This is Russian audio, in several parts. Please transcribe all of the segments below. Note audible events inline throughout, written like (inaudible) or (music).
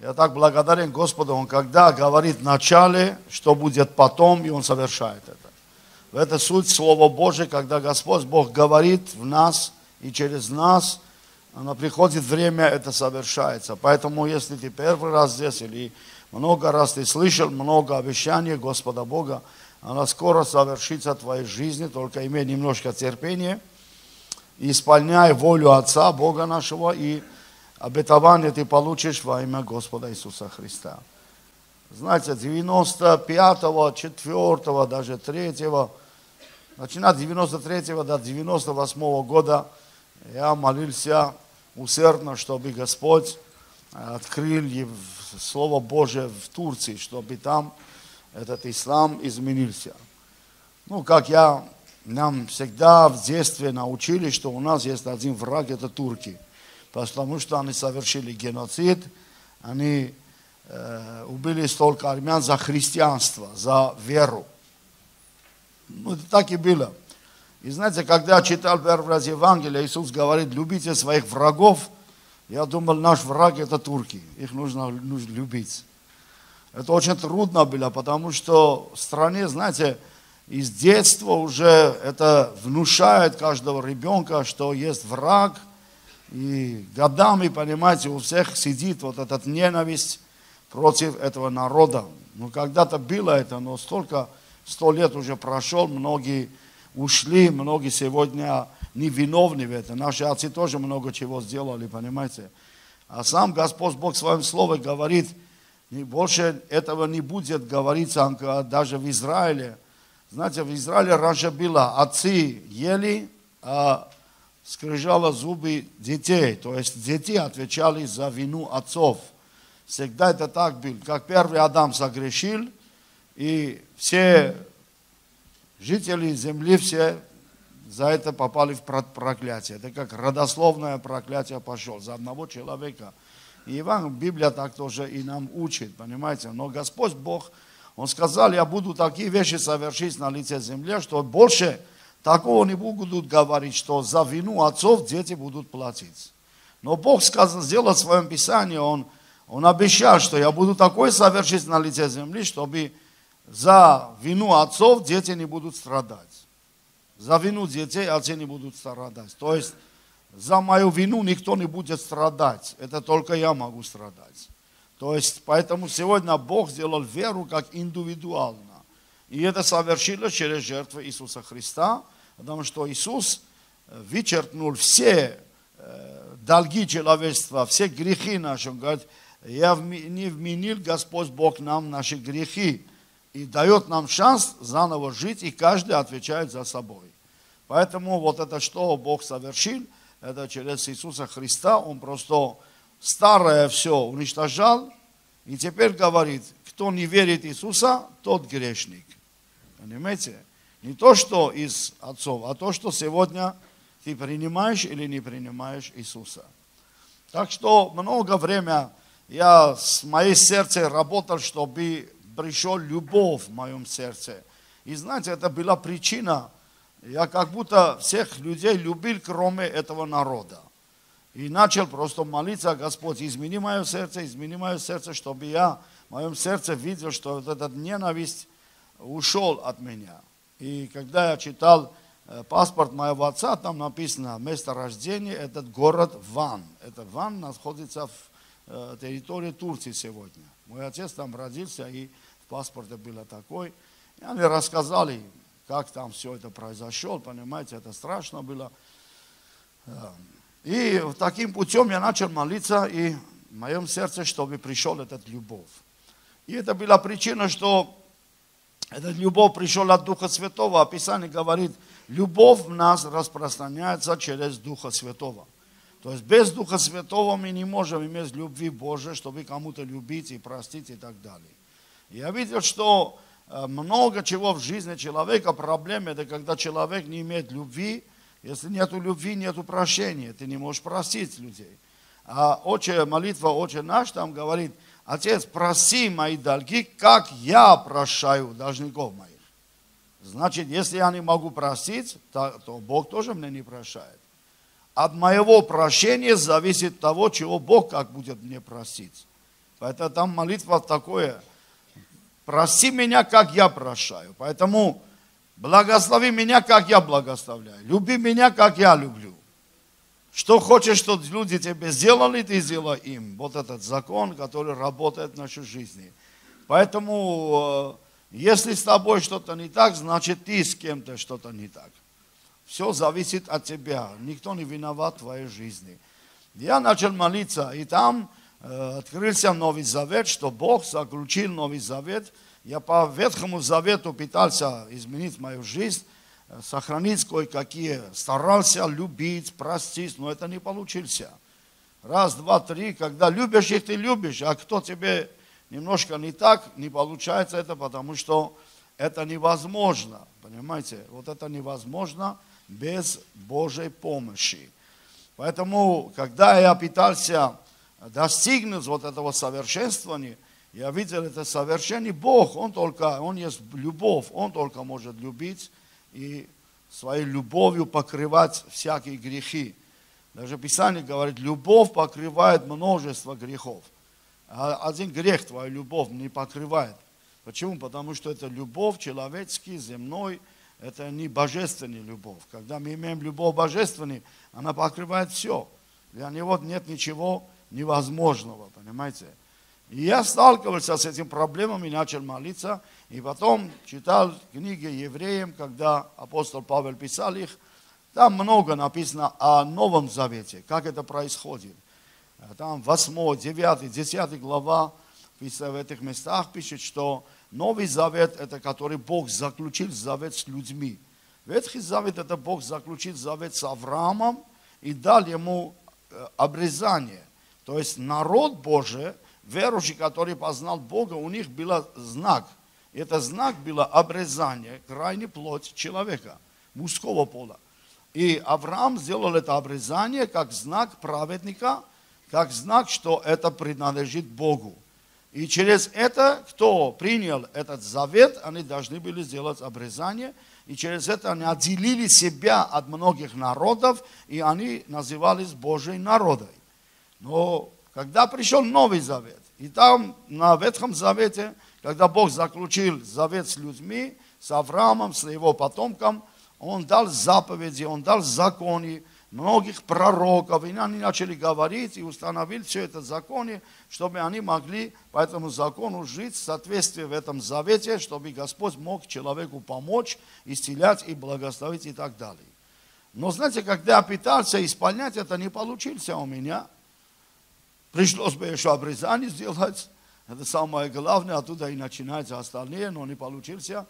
Я так благодарен Господу, Он когда говорит в начале, что будет потом, и Он совершает это. В это суть Слова Божие, когда Господь Бог говорит в нас и через нас, оно приходит время, это совершается. Поэтому, если ты первый раз здесь или много раз ты слышал много обещаний Господа Бога, она скоро совершится в твоей жизни, только имей немножко терпения, исполняй волю Отца, Бога нашего, и обетование ты получишь во имя Господа Иисуса Христа. Знаете, 95-го, 4 даже 3-го, начиная с 93-го до 98-го года, я молился усердно, чтобы Господь открыл Слово Божие в Турции, чтобы там этот ислам изменился. Ну, как я, нам всегда в детстве научили, что у нас есть один враг, это турки. Потому что они совершили геноцид, они убили столько армян за христианство, за веру. Ну, так и было. И знаете, когда я читал первый раз Евангелие, Иисус говорит, любите своих врагов, я думал, наш враг это турки, их нужно, нужно любить. Это очень трудно было, потому что в стране, знаете, из детства уже это внушает каждого ребенка, что есть враг, и годами, понимаете, у всех сидит вот эта ненависть против этого народа. Ну, когда-то было это, но столько, сто лет уже прошел, многие ушли, многие сегодня невиновны в этом. Наши отцы тоже много чего сделали, понимаете. А сам Господь Бог в своем слове говорит – больше этого не будет говориться даже в Израиле. Знаете, в Израиле раньше было, отцы ели, а скрижало зубы детей. То есть дети отвечали за вину отцов. Всегда это так было. Как первый Адам согрешил, и все жители земли, все за это попали в проклятие. Это как родословное проклятие пошел за одного человека – и Иван, Библия так тоже и нам учит, понимаете. Но Господь Бог, Он сказал, я буду такие вещи совершить на лице земли, что больше такого не будут говорить, что за вину отцов дети будут платить. Но Бог сказал, сделал в своем Писании, Он, он обещал, что я буду такое совершить на лице земли, чтобы за вину отцов дети не будут страдать. За вину детей отцы не будут страдать. То есть за мою вину никто не будет страдать. Это только я могу страдать. То есть, поэтому сегодня Бог сделал веру как индивидуально. И это совершилось через жертву Иисуса Христа, потому что Иисус э, вычеркнул все э, долги человечества, все грехи наши. Он говорит, я не вменил Господь Бог нам наши грехи и дает нам шанс заново жить, и каждый отвечает за собой. Поэтому вот это, что Бог совершил – это через Иисуса Христа, Он просто старое все уничтожал, и теперь говорит, кто не верит Иисуса, тот грешник. Понимаете? Не то, что из отцов, а то, что сегодня ты принимаешь или не принимаешь Иисуса. Так что много времени я с моей сердце работал, чтобы пришел любовь в моем сердце. И знаете, это была причина, я как будто всех людей любил, кроме этого народа. И начал просто молиться, Господь, измени мое сердце, измени мое сердце, чтобы я в моем сердце видел, что вот этот ненависть ушел от меня. И когда я читал э, паспорт моего отца, там написано место рождения, этот город Ван. Это Ван находится в э, территории Турции сегодня. Мой отец там родился, и в паспорте было такой. И они рассказали, как там все это произошло, понимаете, это страшно было. И таким путем я начал молиться, и в моем сердце, чтобы пришел этот любовь. И это была причина, что эта любовь пришла от Духа Святого. Описание говорит, любовь в нас распространяется через Духа Святого. То есть без Духа Святого мы не можем иметь любви Божией, чтобы кому-то любить и простить и так далее. Я видел, что Э, много чего в жизни человека, проблема это когда человек не имеет любви, если нет любви, нет прощения, ты не можешь простить людей. А отче, молитва Отче наш там говорит, Отец, проси мои долги, как я прощаю должников моих. Значит, если я не могу простить, то, то Бог тоже мне не прощает. От моего прощения зависит того, чего Бог как будет мне простить. Поэтому там молитва такое. Прости меня, как я прощаю. Поэтому благослови меня, как я благословляю. Люби меня, как я люблю. Что хочешь, что люди тебе сделали, ты сделай им. Вот этот закон, который работает в нашей жизни. Поэтому, э, если с тобой что-то не так, значит ты с кем-то что-то не так. Все зависит от тебя. Никто не виноват в твоей жизни. Я начал молиться, и там э, открылся Новый Завет, что Бог заключил Новый Завет. Я по Ветхому Завету пытался изменить мою жизнь, сохранить кое-какие, старался любить, простить, но это не получился. Раз, два, три, когда любишь их, ты любишь, а кто тебе немножко не так, не получается это, потому что это невозможно, понимаете? Вот это невозможно – без Божьей помощи. Поэтому, когда я пытался достигнуть вот этого совершенствования, я видел это совершенный Бог, Он только, Он есть любовь, Он только может любить и своей любовью покрывать всякие грехи. Даже Писание говорит, любовь покрывает множество грехов. А один грех твою любовь не покрывает. Почему? Потому что это любовь человеческий, земной, это не божественная любовь. Когда мы имеем любовь божественную, она покрывает все. Для него нет ничего невозможного, понимаете? И я сталкивался с этим проблемами, начал молиться, и потом читал книги евреям, когда апостол Павел писал их, там много написано о Новом Завете, как это происходит. Там 8, 9, 10 глава в этих местах пишет, что Новый Завет – это который Бог заключил завет с людьми. Ветхий Завет – это Бог заключил завет с Авраамом и дал ему э, обрезание. То есть народ Божий, верующий, который познал Бога, у них был знак. Это знак было обрезание крайней плоти человека, мужского пола. И Авраам сделал это обрезание как знак праведника, как знак, что это принадлежит Богу. И через это, кто принял этот завет, они должны были сделать обрезание. И через это они отделили себя от многих народов, и они назывались Божьей народой. Но когда пришел Новый Завет, и там на Ветхом Завете, когда Бог заключил завет с людьми, с Авраамом, с его потомком, Он дал заповеди, Он дал законы, многих пророков, и они начали говорить и установили все это в законе, чтобы они могли по этому закону жить в соответствии в этом завете, чтобы Господь мог человеку помочь, исцелять и благословить и так далее. Но знаете, когда я пытался исполнять это, не получилось у меня. Пришлось бы еще обрезание сделать. Это самое главное, оттуда и начинается остальные, но не получился.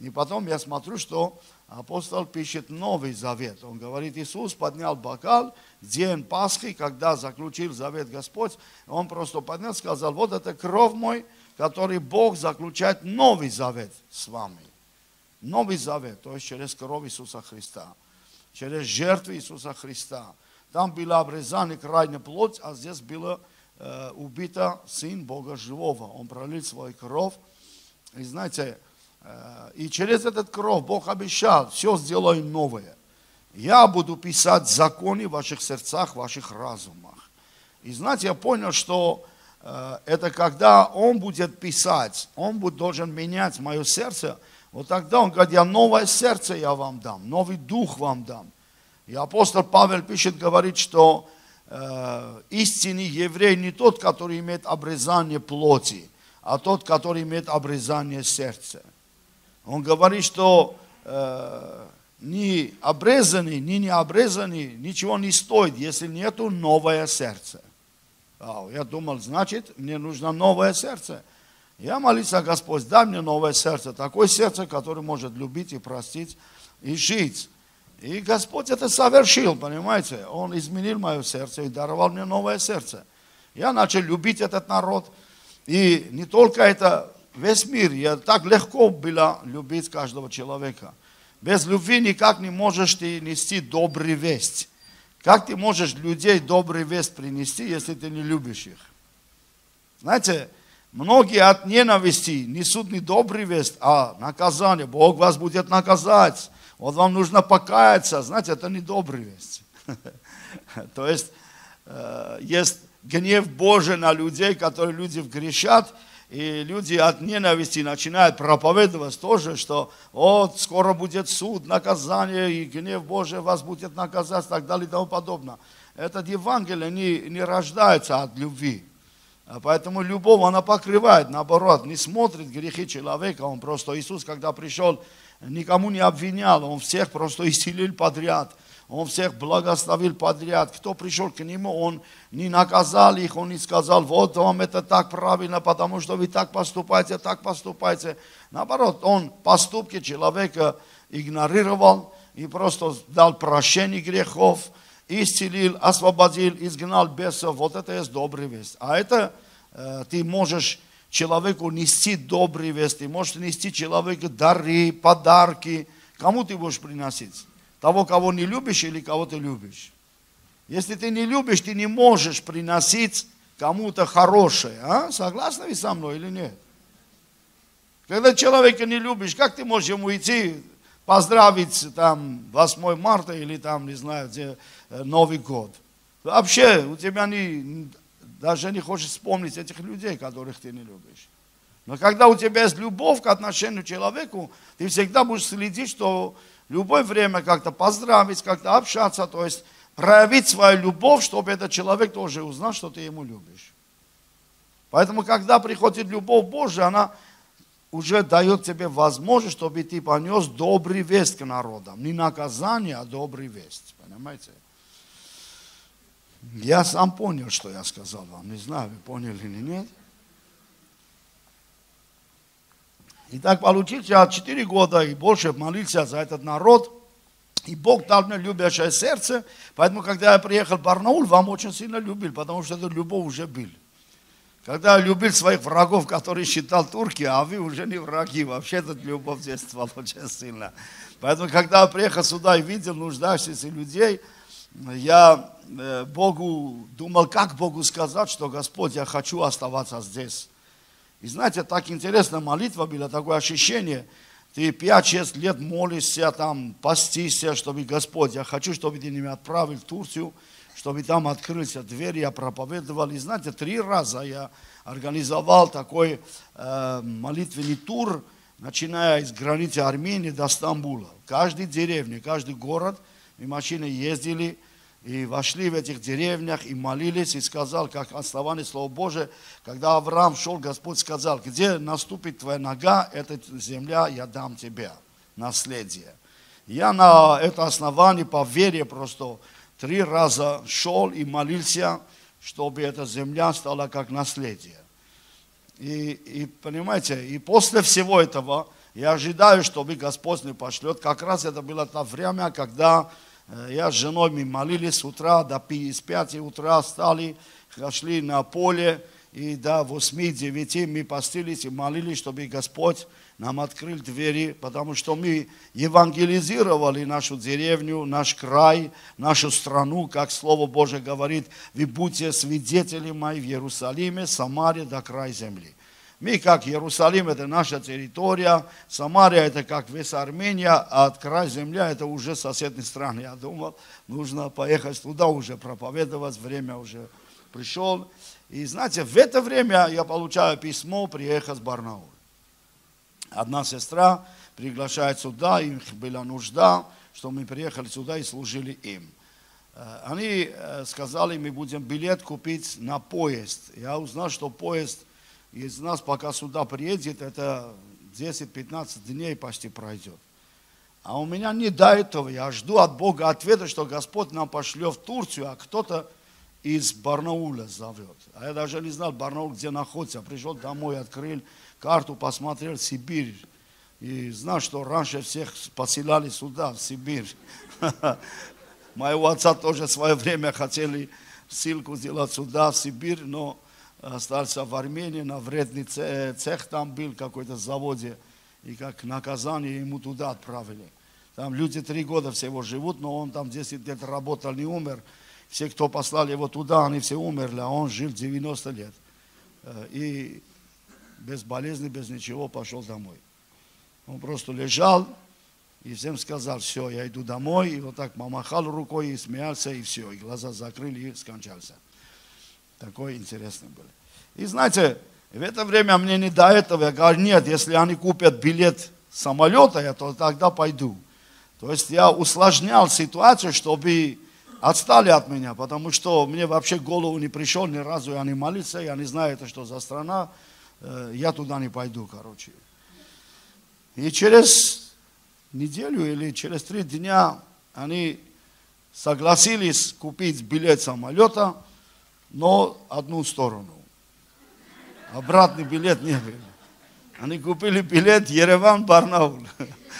И потом я смотрю, что апостол пишет Новый Завет. Он говорит, Иисус поднял бокал, день Пасхи, когда заключил завет Господь, он просто поднял, сказал, вот это кровь мой, который Бог заключает Новый Завет с вами. Новый Завет, то есть через кровь Иисуса Христа, через жертву Иисуса Христа. Там было обрезание крайне плоть, а здесь было э, убито Сын Бога Живого. Он пролил свою кровь. И знаете, Э, и через этот кровь Бог обещал, все сделаю новое. Я буду писать законы в ваших сердцах, в ваших разумах. И знаете, я понял, что э, это когда Он будет писать, Он будет, должен менять мое сердце, вот тогда Он говорит, я новое сердце я вам дам, новый дух вам дам. И апостол Павел пишет, говорит, что истинный еврей не тот, который имеет обрезание плоти, а тот, который имеет обрезание сердца. Он говорит, что э, ни обрезанный, ни не обрезанный ничего не стоит, если нету новое сердце. Я думал, значит, мне нужно новое сердце. Я молился, Господь, дай мне новое сердце, такое сердце, которое может любить и простить и жить. И Господь это совершил, понимаете? Он изменил мое сердце и даровал мне новое сердце. Я начал любить этот народ. И не только это весь мир, я так легко было любить каждого человека. Без любви никак не можешь ты нести добрый весть. Как ты можешь людей добрый весть принести, если ты не любишь их? Знаете, многие от ненависти несут не добрый весть, а наказание. Бог вас будет наказать. Вот вам нужно покаяться. Знаете, это не добрый весть. (laughs) То есть, э, есть гнев Божий на людей, которые люди грешат, и люди от ненависти начинают проповедовать тоже, что вот скоро будет суд, наказание, и гнев Божий вас будет наказать, и так далее и тому подобное. Этот Евангелие не, не рождается от любви. А поэтому любовь, она покрывает, наоборот, не смотрит грехи человека. Он просто, Иисус, когда пришел, никому не обвинял, Он всех просто исцелил подряд. Он всех благословил подряд. Кто пришел к Нему, Он не наказал их, Он не сказал, вот вам это так правильно, потому что вы так поступаете, так поступаете. Наоборот, Он поступки человека игнорировал и просто дал прощение грехов, исцелил, освободил, изгнал бесов. Вот это есть добрый весть. А это э, ты можешь человеку нести добрый весть, ты можешь нести человеку дары, подарки. Кому ты будешь приносить? Того, кого не любишь или кого ты любишь? Если ты не любишь, ты не можешь приносить кому-то хорошее. А? Согласны вы со мной или нет? Когда человека не любишь, как ты можешь ему идти поздравить там 8 марта или там, не знаю, где э, Новый год. Вообще у тебя не, даже не хочешь вспомнить этих людей, которых ты не любишь. Но когда у тебя есть любовь к отношению к человеку, ты всегда будешь следить, что любое время как-то поздравить, как-то общаться, то есть проявить свою любовь, чтобы этот человек тоже узнал, что ты ему любишь. Поэтому, когда приходит любовь Божия, она уже дает тебе возможность, чтобы ты понес добрый весть к народам. Не наказание, а добрый весть. Понимаете? Я сам понял, что я сказал вам. Не знаю, вы поняли или нет. И так получилось, я 4 года и больше молился за этот народ. И Бог дал мне любящее сердце. Поэтому, когда я приехал в Барнаул, вам очень сильно любил, потому что это любовь уже был. Когда любил своих врагов, которые считал турки, а вы уже не враги, вообще тут любовь действовала (laughs) очень сильно. Поэтому, когда я приехал сюда и видел нуждающихся людей, я Богу думал, как Богу сказать, что Господь, я хочу оставаться здесь. И знаете, так интересно, молитва была, такое ощущение, ты 5-6 лет молишься, там, постишься, чтобы Господь, я хочу, чтобы ты меня отправил в Турцию, чтобы там открылись двери, я проповедовал. И знаете, три раза я организовал такой э, молитвенный тур, начиная из границы Армении до Стамбула. Каждой деревне, каждый город, мы машины ездили, и вошли в этих деревнях и молились, и сказал, как основание Слова Божия, когда Авраам шел, Господь сказал, где наступит твоя нога, эта земля я дам тебе, наследие. Я на это основание по вере просто три раза шел и молился, чтобы эта земля стала как наследие. И, и понимаете, и после всего этого я ожидаю, чтобы Господь мне пошлет. Как раз это было то время, когда я с женой мы молились с утра, до 5 утра стали, шли на поле, и до 8-9 мы постились и молились, чтобы Господь нам открыл двери, потому что мы евангелизировали нашу деревню, наш край, нашу страну, как Слово Божие говорит, вы будете свидетели мои в Иерусалиме, Самаре до края земли. Мы, как Иерусалим, это наша территория, Самария, это как весь Армения, а от края земля, это уже соседние страны. Я думал, нужно поехать туда уже проповедовать, время уже пришел. И знаете, в это время я получаю письмо, приехать с Барнаула. Одна сестра приглашает сюда, им была нужда, что мы приехали сюда и служили им. Они сказали, мы будем билет купить на поезд. Я узнал, что поезд из нас пока сюда приедет, это 10-15 дней почти пройдет. А у меня не до этого. Я жду от Бога ответа, что Господь нам пошлет в Турцию, а кто-то из Барнаула зовет. А я даже не знал, Барнаул где находится. Пришел домой, открыл карту, посмотрел Сибирь. И знал, что раньше всех поселяли сюда, в Сибирь. (laughs) Моего отца тоже в свое время хотели ссылку сделать сюда, в Сибирь, но остался в Армении, на вредный цех там был, какой-то заводе. И как наказание ему туда отправили. Там люди три года всего живут, но он там 10 лет работал, не умер. Все, кто послали его туда, они все умерли, а он жил 90 лет. Э, и без болезни, без ничего пошел домой. Он просто лежал и всем сказал, все, я иду домой. И вот так помахал рукой и смеялся, и все. И глаза закрыли и скончался. Такой интересный были. И знаете, в это время мне не до этого, я говорю, нет, если они купят билет самолета, я то тогда пойду. То есть я усложнял ситуацию, чтобы отстали от меня, потому что мне вообще голову не пришел ни разу, я не молился, я не знаю, это что за страна, э, я туда не пойду, короче. И через неделю или через три дня они согласились купить билет самолета, но одну сторону. Обратный билет не был. Они купили билет Ереван-Барнаул.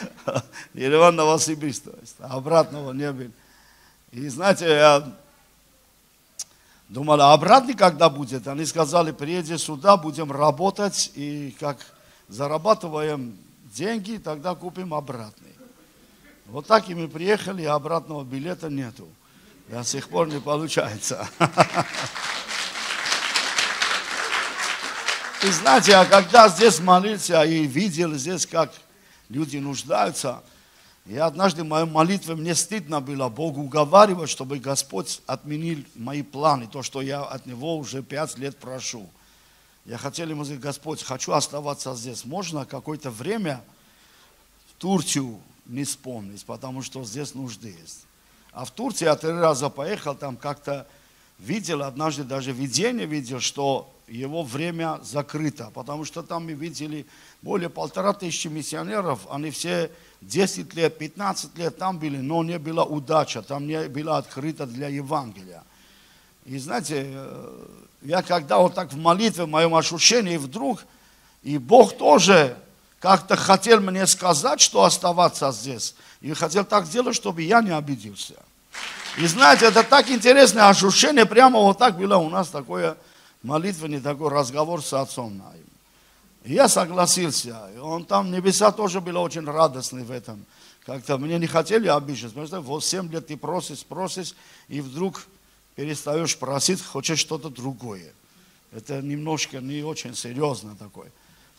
(laughs) Ереван-Новосибирск. А обратного не было. И знаете, я думал, а обратный когда будет? Они сказали, приедем сюда, будем работать, и как зарабатываем деньги, тогда купим обратный. Вот так и мы приехали, а обратного билета нету. До сих пор не получается. И знаете, а когда здесь молился и видел здесь, как люди нуждаются, и однажды в моей молитве мне стыдно было Богу уговаривать, чтобы Господь отменил мои планы, то, что я от Него уже пять лет прошу. Я хотел ему сказать, Господь, хочу оставаться здесь. Можно какое-то время в Турцию не вспомнить, потому что здесь нужды есть. А в Турции я три раза поехал, там как-то видел, однажды даже видение видел, что его время закрыто, потому что там мы видели более полтора тысячи миссионеров, они все 10 лет, 15 лет там были, но не была удача, там не было открыто для Евангелия. И знаете, э, я когда вот так в молитве, в моем ощущении, вдруг, и Бог тоже как-то хотел мне сказать, что оставаться здесь, и хотел так сделать, чтобы я не обиделся. И знаете, это так интересное ощущение, прямо вот так было у нас такое молитвенный такой разговор с отцом моим. Я согласился. И он там, небеса тоже были очень радостны в этом. Как-то мне не хотели обижать, потому что вот 7 лет ты просишь, просишь, и вдруг перестаешь просить, хочешь что-то другое. Это немножко не очень серьезно такое.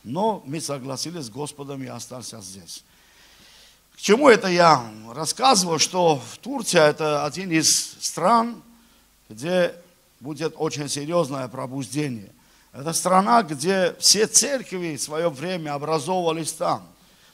Но мы согласились с Господом и остался здесь. К чему это я рассказываю, что Турция это один из стран, где будет очень серьезное пробуждение. Это страна, где все церкви в свое время образовывались там.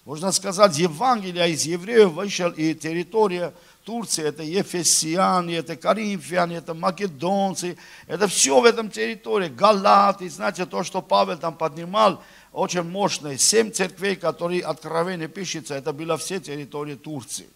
Можно сказать, Евангелие из евреев вышел, и территория Турции, это ефесияне, это коринфяне, это македонцы, это все в этом территории, галаты, знаете, то, что Павел там поднимал, очень мощные, семь церквей, которые откровенно пишется, это было все территории Турции.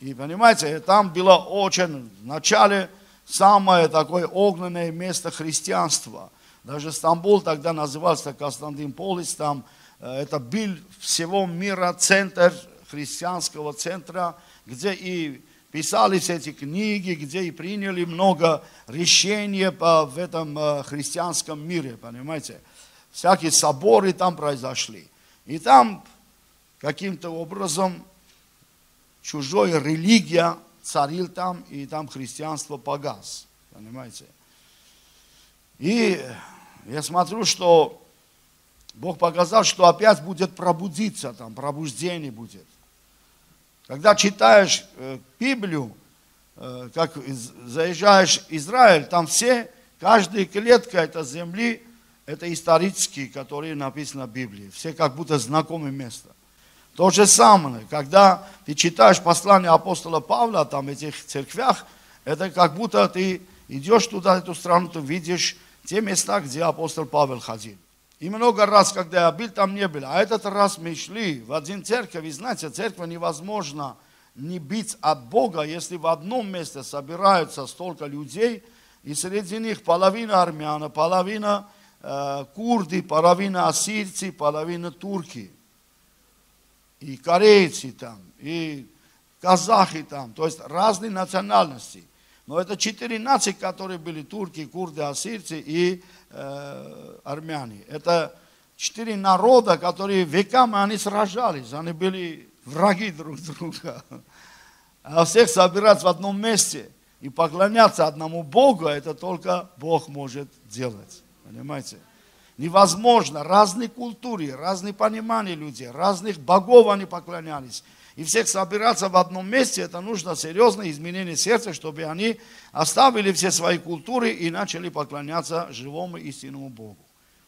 И понимаете, там было очень в начале самое такое огненное место христианства. Даже Стамбул тогда назывался Константинополис, там э, это был всего мира центр христианского центра, где и писались эти книги, где и приняли много решений в этом э, христианском мире, понимаете. Всякие соборы там произошли. И там каким-то образом чужая религия царил там, и там христианство погас. Понимаете? И я смотрю, что Бог показал, что опять будет пробудиться там, пробуждение будет. Когда читаешь э, Библию, э, как заезжаешь в Израиль, там все, каждая клетка этой земли, это исторические, которые написаны в Библии. Все как будто знакомое место. То же самое, когда ты читаешь послание апостола Павла, там в этих церквях, это как будто ты идешь туда, эту страну, ты видишь те места, где апостол Павел ходил. И много раз, когда я был, там не было. А этот раз мы шли в один церковь, и знаете, церковь невозможно не быть от Бога, если в одном месте собираются столько людей, и среди них половина армяна, половина курды, половина ассирцы, половина турки и корейцы там, и казахи там, то есть разные национальности. Но это четыре нации, которые были турки, курды, ассирцы и э, армяне. Это четыре народа, которые веками они сражались, они были враги друг друга. А всех собираться в одном месте и поклоняться одному Богу, это только Бог может делать. Понимаете? Невозможно. Разные культуры, разные понимания людей, разных богов они поклонялись. и всех собираться в одном месте, это нужно серьезное изменение сердца, чтобы они оставили все свои культуры и начали поклоняться живому истинному Богу.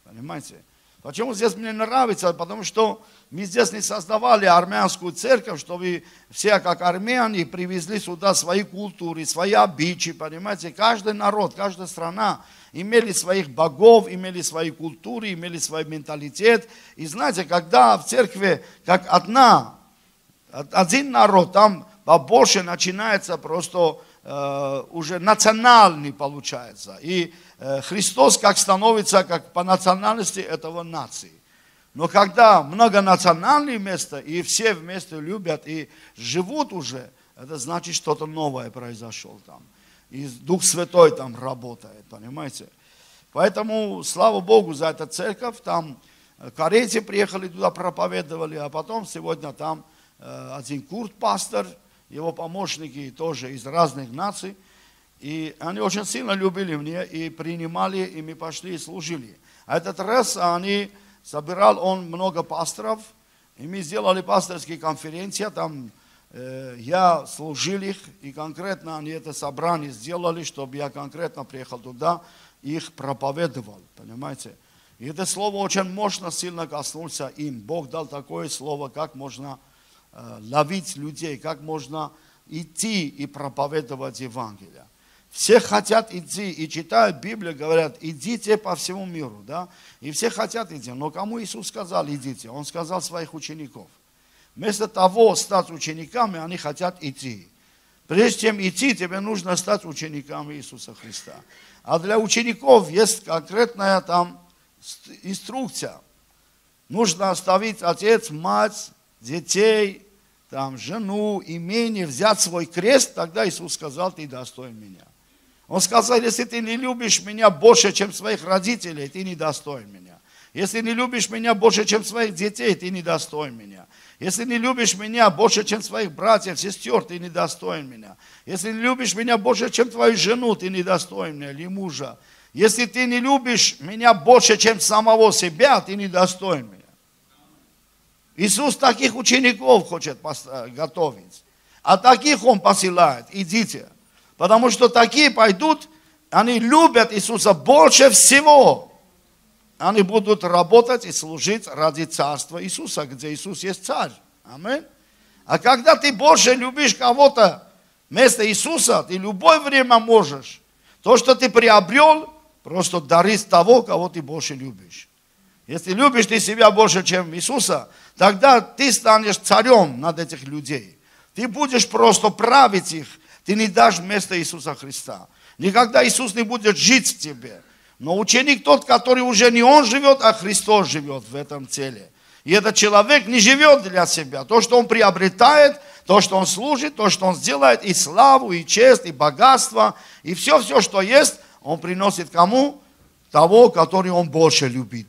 Понимаете? Почему здесь мне нравится? Потому что мы здесь не создавали армянскую церковь, чтобы все, как армяне, привезли сюда свои культуры, свои обычаи, понимаете? Каждый народ, каждая страна имели своих богов, имели свои культуры, имели свой менталитет. И знаете, когда в церкви как одна, один народ, там побольше начинается просто э, уже национальный получается. И Э, Христос как становится как по национальности этого нации. Но когда многонациональное место, и все вместе любят и живут уже, это значит, что-то новое произошло там. И Дух Святой там работает, понимаете? Поэтому, слава Богу за эту церковь, там э, корейцы приехали туда, проповедовали, а потом сегодня там э, один курт пастор, его помощники тоже из разных наций, и они очень сильно любили меня и принимали, и мы пошли и служили. А этот раз они, собирал он много пасторов, и мы сделали пасторские конференции, там э, я служил их, и конкретно они это собрание сделали, чтобы я конкретно приехал туда, их проповедовал, понимаете. И это слово очень мощно, сильно коснулся им. Бог дал такое слово, как можно э, ловить людей, как можно идти и проповедовать Евангелие. Все хотят идти и читают Библию, говорят, идите по всему миру, да? И все хотят идти. Но кому Иисус сказал, идите? Он сказал своих учеников. Вместо того стать учениками, они хотят идти. Прежде чем идти, тебе нужно стать учениками Иисуса Христа. А для учеников есть конкретная там инструкция. Нужно оставить отец, мать, детей, там, жену, имение, взять свой крест, тогда Иисус сказал, ты достоин меня. Он сказал, если ты не любишь меня больше, чем своих родителей, ты не достоин меня. Если не любишь меня больше, чем своих детей, ты не достоин меня. Если не любишь меня больше, чем своих братьев, сестер, ты не достоин меня. Если не любишь меня больше, чем твою жену, ты не достоин меня или мужа. Если ты не любишь меня больше, чем самого себя, ты не достоин меня. Иисус таких учеников хочет готовить. А таких Он посылает. Идите. Потому что такие пойдут, они любят Иисуса больше всего. Они будут работать и служить ради Царства Иисуса, где Иисус есть Царь. Аминь. А когда ты больше любишь кого-то вместо Иисуса, ты любое время можешь. То, что ты приобрел, просто дарить того, кого ты больше любишь. Если любишь ты себя больше, чем Иисуса, тогда ты станешь царем над этих людей. Ты будешь просто править их, ты не дашь место Иисуса Христа. Никогда Иисус не будет жить в тебе. Но ученик тот, который уже не он живет, а Христос живет в этом теле. И этот человек не живет для себя. То, что он приобретает, то, что он служит, то, что он сделает, и славу, и честь, и богатство, и все-все, что есть, он приносит кому? Того, который он больше любит.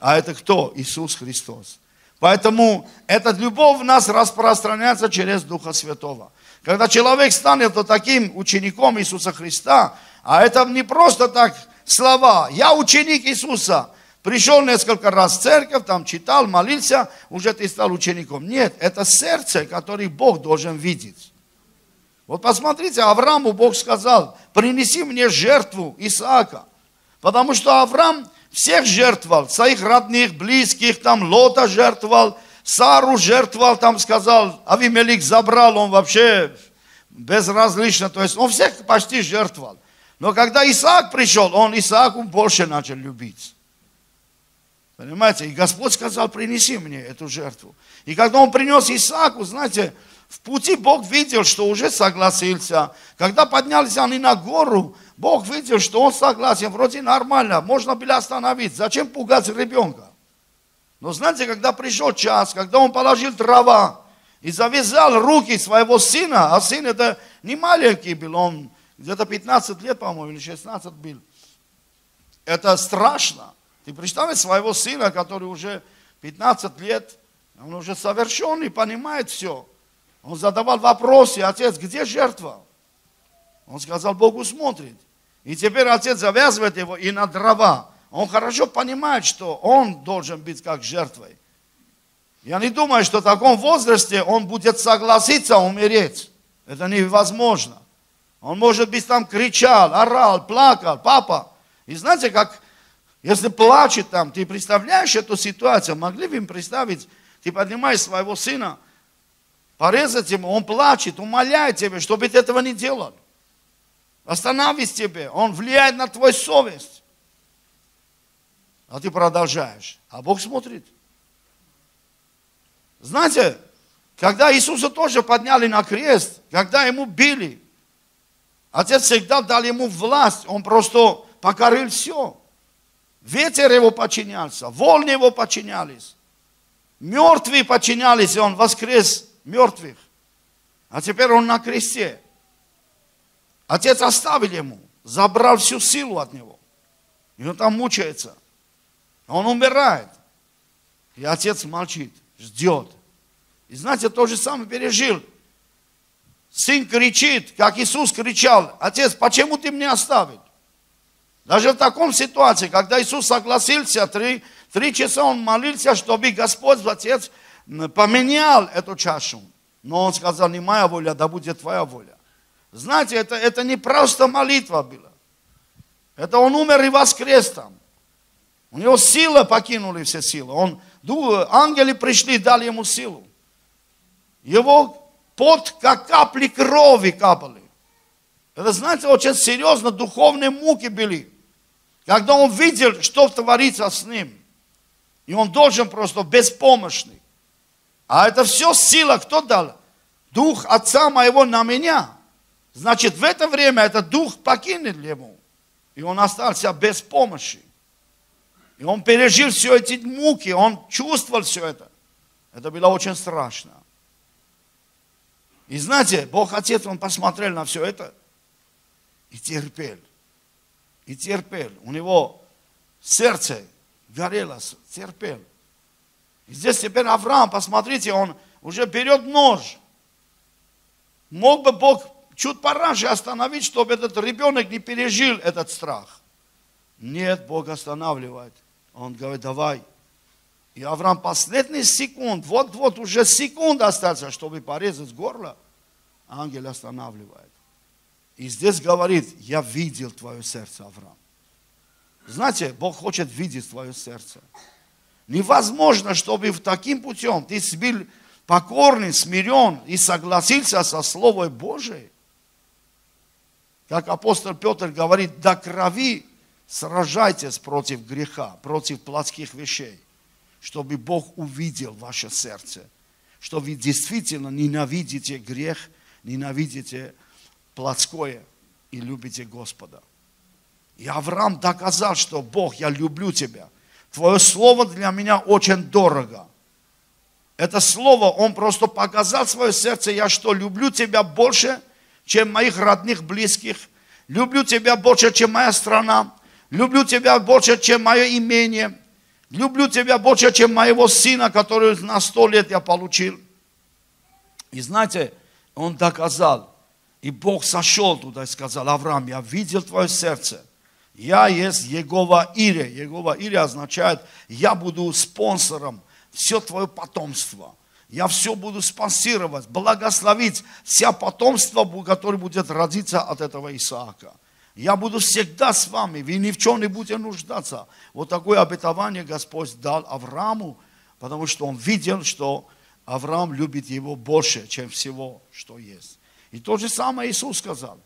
А это кто? Иисус Христос. Поэтому эта любовь в нас распространяется через Духа Святого. Когда человек станет таким учеником Иисуса Христа, а это не просто так слова, я ученик Иисуса, пришел несколько раз в церковь, там читал, молился, уже ты стал учеником. Нет, это сердце, которое Бог должен видеть. Вот посмотрите, Аврааму Бог сказал, принеси мне жертву Исаака. Потому что Авраам всех жертвовал, своих родных, близких, там Лота жертвовал, Сару жертвовал, там сказал, Авимелик забрал, он вообще безразлично, то есть он всех почти жертвовал. Но когда Исаак пришел, он Исааку больше начал любить. Понимаете? И Господь сказал, принеси мне эту жертву. И когда он принес Исааку, знаете, в пути Бог видел, что уже согласился. Когда поднялись они на гору, Бог видел, что он согласен, вроде нормально, можно было остановить. Зачем пугать ребенка? Но знаете, когда пришел час, когда он положил дрова и завязал руки своего сына, а сын это не маленький был, он где-то 15 лет, по-моему, или 16 был. Это страшно. Ты представляешь своего сына, который уже 15 лет, он уже совершенный, понимает все. Он задавал вопросы, отец, где жертва? Он сказал, Богу смотрит. И теперь отец завязывает его и на дрова. Он хорошо понимает, что он должен быть как жертвой. Я не думаю, что в таком возрасте он будет согласиться умереть. Это невозможно. Он, может быть, там кричал, орал, плакал, папа. И знаете, как, если плачет там, ты представляешь эту ситуацию, могли бы им представить, ты поднимаешь своего сына, порезать ему, он плачет, умоляет тебя, чтобы ты этого не делал. Остановись тебе, он влияет на твою совесть. А ты продолжаешь. А Бог смотрит. Знаете, когда Иисуса тоже подняли на крест, когда ему били, Отец всегда дал ему власть, он просто покорил все. Ветер его подчинялся, волны его подчинялись. Мертвые подчинялись, и он воскрес мертвых. А теперь он на кресте. Отец оставил ему, забрал всю силу от него. И он там мучается. Он умирает. И отец молчит, ждет. И знаете, то же самое пережил. Сын кричит, как Иисус кричал, отец, почему ты меня оставил? Даже в таком ситуации, когда Иисус согласился, три, три часа он молился, чтобы Господь, Отец, поменял эту чашу. Но он сказал, не моя воля, да будет твоя воля. Знаете, это, это не просто молитва была. Это он умер и воскрес там. У него сила покинули все силы. Он, ангелы пришли, дали ему силу. Его пот, как капли крови капали. Это, знаете, очень серьезно духовные муки были. Когда он видел, что творится с ним. И он должен просто беспомощный. А это все сила, кто дал? Дух Отца моего на меня. Значит, в это время этот дух покинет ему. И он остался без помощи. И он пережил все эти муки, он чувствовал все это. Это было очень страшно. И знаете, Бог Отец, Он посмотрел на все это и терпел. И терпел. У него сердце горело, терпел. И здесь теперь Авраам, посмотрите, он уже берет нож. Мог бы Бог чуть пораньше остановить, чтобы этот ребенок не пережил этот страх. Нет, Бог останавливает. Он говорит, давай. И Авраам последний секунд, вот-вот уже секунда остался, чтобы порезать горло, ангел останавливает. И здесь говорит, я видел твое сердце, Авраам. Знаете, Бог хочет видеть твое сердце. Невозможно, чтобы в таким путем ты был покорный, смирен и согласился со Словом Божиим. Как апостол Петр говорит, до крови сражайтесь против греха, против плотских вещей, чтобы Бог увидел ваше сердце, что вы действительно ненавидите грех, ненавидите плотское и любите Господа. И Авраам доказал, что Бог, я люблю тебя. Твое слово для меня очень дорого. Это слово, он просто показал свое сердце, я что, люблю тебя больше, чем моих родных, близких, люблю тебя больше, чем моя страна, люблю тебя больше, чем мое имение, люблю тебя больше, чем моего сына, который на сто лет я получил. И знаете, он доказал, и Бог сошел туда и сказал, Авраам, я видел твое сердце, я есть Егова Ире. Егова Ире означает, я буду спонсором все твое потомство. Я все буду спонсировать, благословить все потомство, которое будет родиться от этого Исаака. Я буду всегда с вами, вы ни в чем не будете нуждаться. Вот такое обетование Господь дал Аврааму, потому что он видел, что Авраам любит его больше, чем всего, что есть. И то же самое Иисус сказал.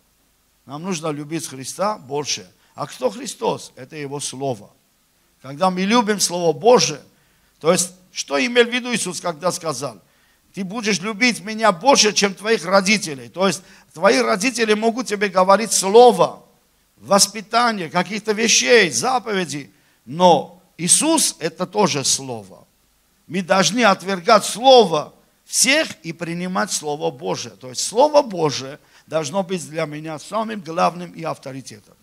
Нам нужно любить Христа больше. А кто Христос? Это Его Слово. Когда мы любим Слово Божие, то есть, что имел в виду Иисус, когда сказал? Ты будешь любить меня больше, чем твоих родителей. То есть, твои родители могут тебе говорить Слово, воспитание, каких-то вещей, заповедей. Но Иисус – это тоже Слово. Мы должны отвергать Слово всех и принимать Слово Божие. То есть Слово Божие должно быть для меня самым главным и авторитетом.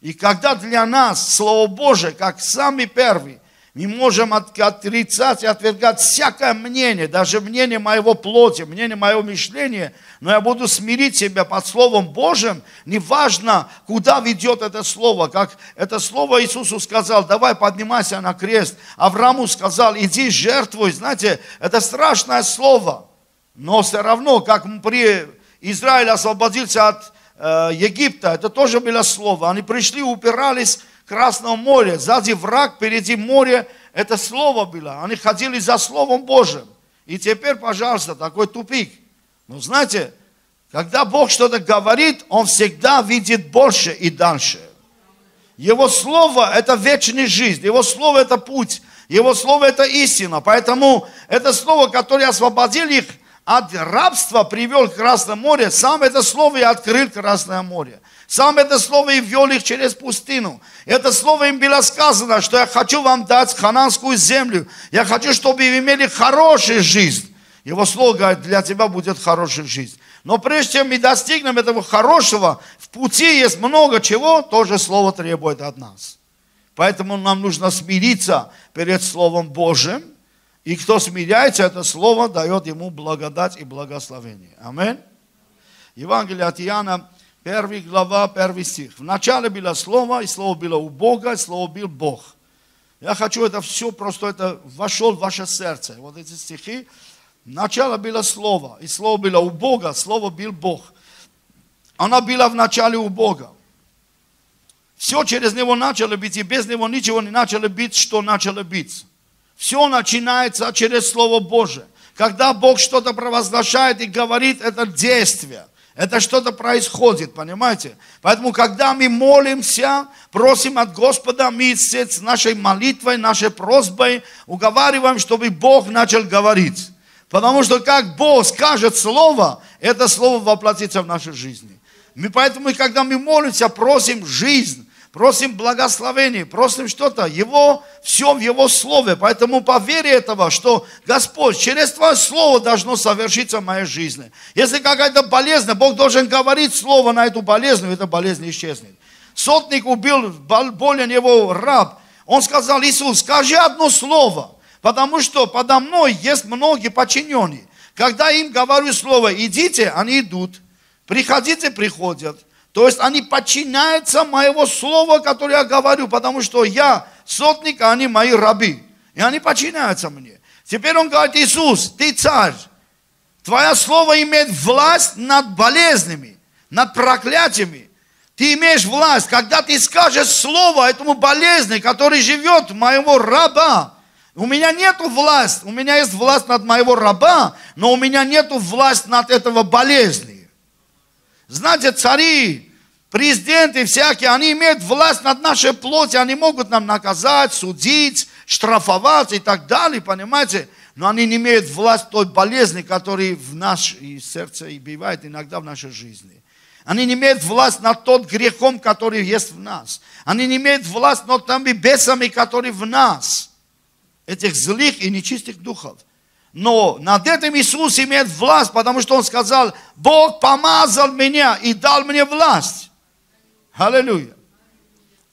И когда для нас Слово Божие, как самый первый, Мы можем отрицать и отвергать всякое мнение, даже мнение моего плоти, мнение моего мышления, но я буду смирить себя под Словом Божьим, неважно, куда ведет это Слово, как это Слово Иисусу сказал, давай поднимайся на крест, Аврааму сказал, иди жертвуй, знаете, это страшное Слово, но все равно, как при Израиль освободился от э, Египта, это тоже было Слово, они пришли, упирались Красного моря, сзади враг, впереди море. Это слово было. Они ходили за Словом Божьим. И теперь, пожалуйста, такой тупик. Но знаете, когда Бог что-то говорит, Он всегда видит больше и дальше. Его Слово – это вечная жизнь. Его Слово – это путь. Его Слово – это истина. Поэтому это Слово, которое освободил их от рабства, привел к Красному море, сам это Слово и открыл Красное море. Сам это слово и ввел их через пустыню. Это слово им было сказано, что я хочу вам дать хананскую землю. Я хочу, чтобы вы имели хорошую жизнь. Его слово говорит, для тебя будет хорошая жизнь. Но прежде чем мы достигнем этого хорошего, в пути есть много чего, тоже слово требует от нас. Поэтому нам нужно смириться перед Словом Божьим. И кто смиряется, это Слово дает ему благодать и благословение. Аминь. Евангелие от Иоанна, 1 глава, 1 стих. В начале было Слово, и Слово было у Бога, и Слово был Бог. Я хочу это все, просто это вошел в ваше сердце. Вот эти стихи. Начало было Слово, и Слово было у Бога, Слово был Бог. Она была в начале у Бога. Все через Него начало быть, и без Него ничего не начало быть, что начало быть. Все начинается через Слово Божие. Когда Бог что-то провозглашает и говорит, это действие – это что-то происходит, понимаете? Поэтому, когда мы молимся, просим от Господа, мы с нашей молитвой, нашей просьбой уговариваем, чтобы Бог начал говорить. Потому что как Бог скажет слово, это слово воплотится в нашей жизни. Мы поэтому, когда мы молимся, просим жизнь, просим благословение, просим что-то, Его, все в Его Слове. Поэтому по вере этого, что Господь, через Твое Слово должно совершиться в моей жизни. Если какая-то болезнь, Бог должен говорить Слово на эту болезнь, и эта болезнь исчезнет. Сотник убил болен его раб. Он сказал, Иисус, скажи одно слово, потому что подо мной есть многие подчиненные. Когда им говорю слово, идите, они идут. Приходите, приходят. То есть они подчиняются моего слова, которое я говорю, потому что я сотник, а они мои рабы. И они подчиняются мне. Теперь он говорит, Иисус, ты царь. Твое слово имеет власть над болезнями, над проклятиями. Ты имеешь власть, когда ты скажешь слово этому болезни, который живет моего раба. У меня нету власти, у меня есть власть над моего раба, но у меня нету власть над этого болезни. Знаете, цари, Президенты всякие, они имеют власть над нашей плотью, они могут нам наказать, судить, штрафовать и так далее, понимаете? Но они не имеют власть той болезни, которая в нашем сердце и бывает иногда в нашей жизни. Они не имеют власть над тот грехом, который есть в нас. Они не имеют власть над теми бесами, которые в нас. Этих злых и нечистых духов. Но над этим Иисус имеет власть, потому что Он сказал, Бог помазал меня и дал мне власть. Аллилуйя.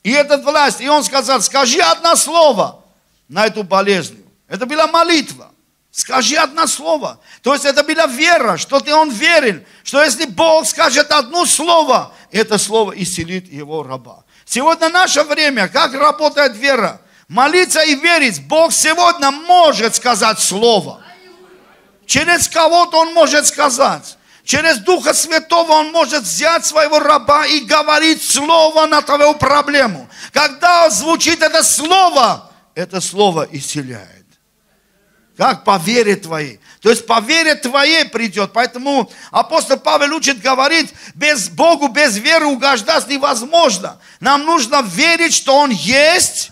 И этот власть, и он сказал, скажи одно слово на эту болезнь. Это была молитва. Скажи одно слово. То есть это была вера, что ты он верил, что если Бог скажет одно слово, это слово исцелит его раба. Сегодня наше время, как работает вера? Молиться и верить. Бог сегодня может сказать слово. Через кого-то он может сказать. Через Духа Святого он может взять своего раба и говорить слово на твою проблему. Когда звучит это слово, это слово исцеляет. Как по вере твоей. То есть по вере твоей придет. Поэтому апостол Павел учит говорить, без Богу, без веры угождать невозможно. Нам нужно верить, что Он есть,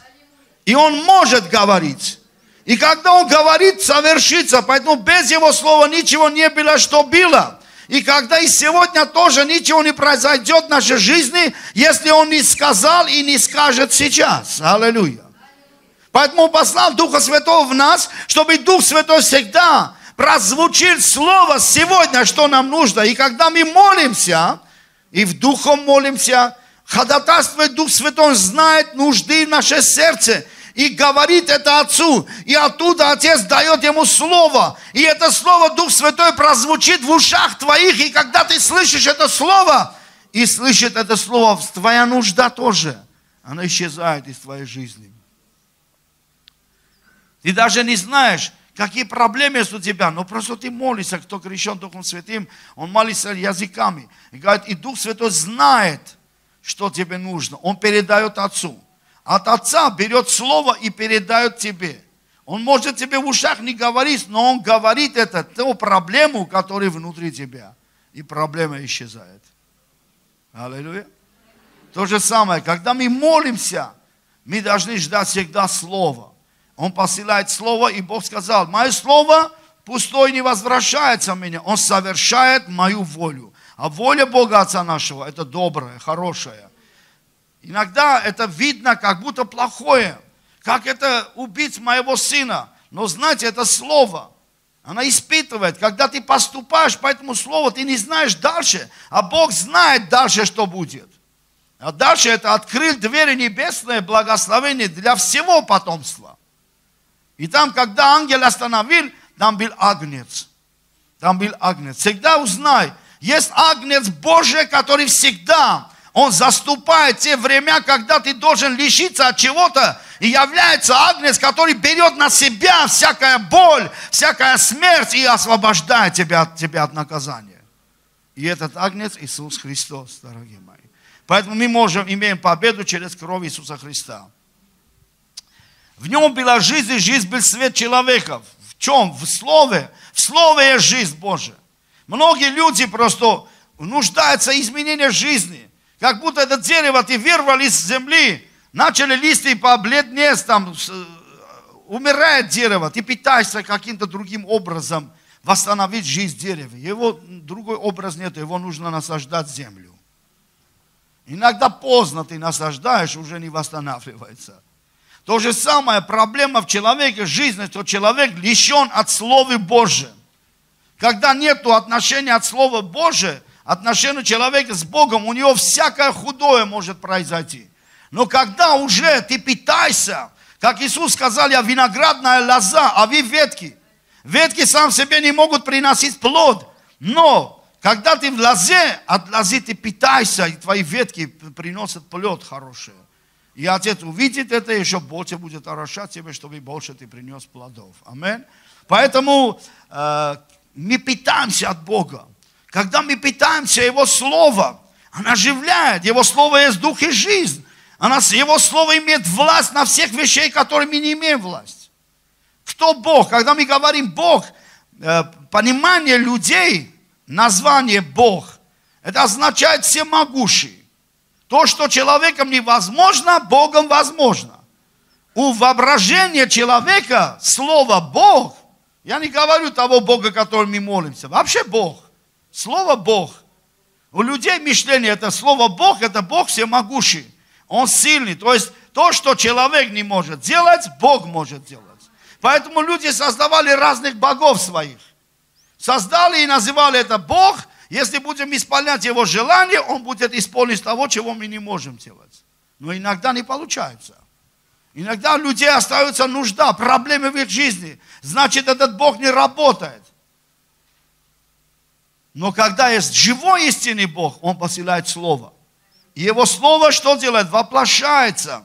и Он может говорить. И когда Он говорит, совершится. Поэтому без Его слова ничего не было, что было. И когда и сегодня тоже ничего не произойдет в нашей жизни, если Он не сказал и не скажет сейчас. Аллилуйя. Поэтому послал Духа Святого в нас, чтобы Дух Святой всегда прозвучил Слово сегодня, что нам нужно. И когда мы молимся, и в Духом молимся, ходатайствует Дух Святой, Он знает нужды в наше сердце. И говорит это Отцу. И оттуда Отец дает ему Слово. И это Слово Дух Святой прозвучит в ушах твоих. И когда ты слышишь это Слово, и слышит это Слово, твоя нужда тоже, она исчезает из твоей жизни. Ты даже не знаешь, какие проблемы есть у тебя, но просто ты молишься, кто крещен Духом Святым, он молится языками. И говорит, и Дух Святой знает, что тебе нужно. Он передает Отцу. От Отца берет Слово и передает тебе. Он может тебе в ушах не говорить, но Он говорит это, ту проблему, которая внутри тебя. И проблема исчезает. Аллилуйя. То же самое, когда мы молимся, мы должны ждать всегда Слова. Он посылает Слово, и Бог сказал, мое Слово пустой не возвращается в меня, Он совершает мою волю. А воля Бога Отца нашего – это добрая, хорошая. Иногда это видно, как будто плохое. Как это убить моего сына. Но знаете, это слово. Она испытывает, когда ты поступаешь по этому слову, ты не знаешь дальше, а Бог знает дальше, что будет. А дальше это открыл двери небесные, благословения для всего потомства. И там, когда ангел остановил, там был агнец. Там был агнец. Всегда узнай, есть агнец Божий, который всегда, он заступает те время, когда ты должен лишиться от чего-то, и является агнец, который берет на себя всякая боль, всякая смерть и освобождает тебя от, тебя от наказания. И этот агнец Иисус Христос, дорогие мои. Поэтому мы можем, имеем победу через кровь Иисуса Христа. В нем была жизнь, и жизнь был свет человеков. В чем? В Слове. В Слове есть жизнь Божия. Многие люди просто нуждаются в изменении жизни. Как будто это дерево ты вырвали из земли, начали листья побледнеть, там э, умирает дерево, ты питаешься каким-то другим образом восстановить жизнь дерева. Его другой образ нет, его нужно насаждать землю. Иногда поздно ты насаждаешь, уже не восстанавливается. То же самое проблема в человеке, жизни, что человек лишен от Слова Божия. Когда нет отношения от Слова Божия, отношения человека с Богом, у него всякое худое может произойти. Но когда уже ты питаешься, как Иисус сказал, я виноградная лоза, а вы ветки. Ветки сам себе не могут приносить плод. Но когда ты в лозе, от лозы ты питаешься, и твои ветки приносят плод хороший. И Отец увидит это, еще больше будет орошать тебе, чтобы больше ты принес плодов. Аминь. Поэтому э, мы питаемся от Бога. Когда мы питаемся Его Словом, Он оживляет. Его Слово есть дух и жизнь. Она, его Слово имеет власть на всех вещей, которые мы не имеем власть. Кто Бог? Когда мы говорим Бог, э, понимание людей, название Бог, это означает всемогущий. То, что человеком невозможно, Богом возможно. У воображения человека слово Бог, я не говорю того Бога, которым мы молимся, вообще Бог. Слово Бог. У людей мышление это слово Бог, это Бог всемогущий. Он сильный. То есть то, что человек не может делать, Бог может делать. Поэтому люди создавали разных богов своих. Создали и называли это Бог – если будем исполнять Его желание, Он будет исполнить того, чего мы не можем делать. Но иногда не получается. Иногда у людей остается нужда, проблемы в их жизни. Значит, этот Бог не работает. Но когда есть живой истинный Бог, Он посылает Слово. Его Слово что делает? Воплощается.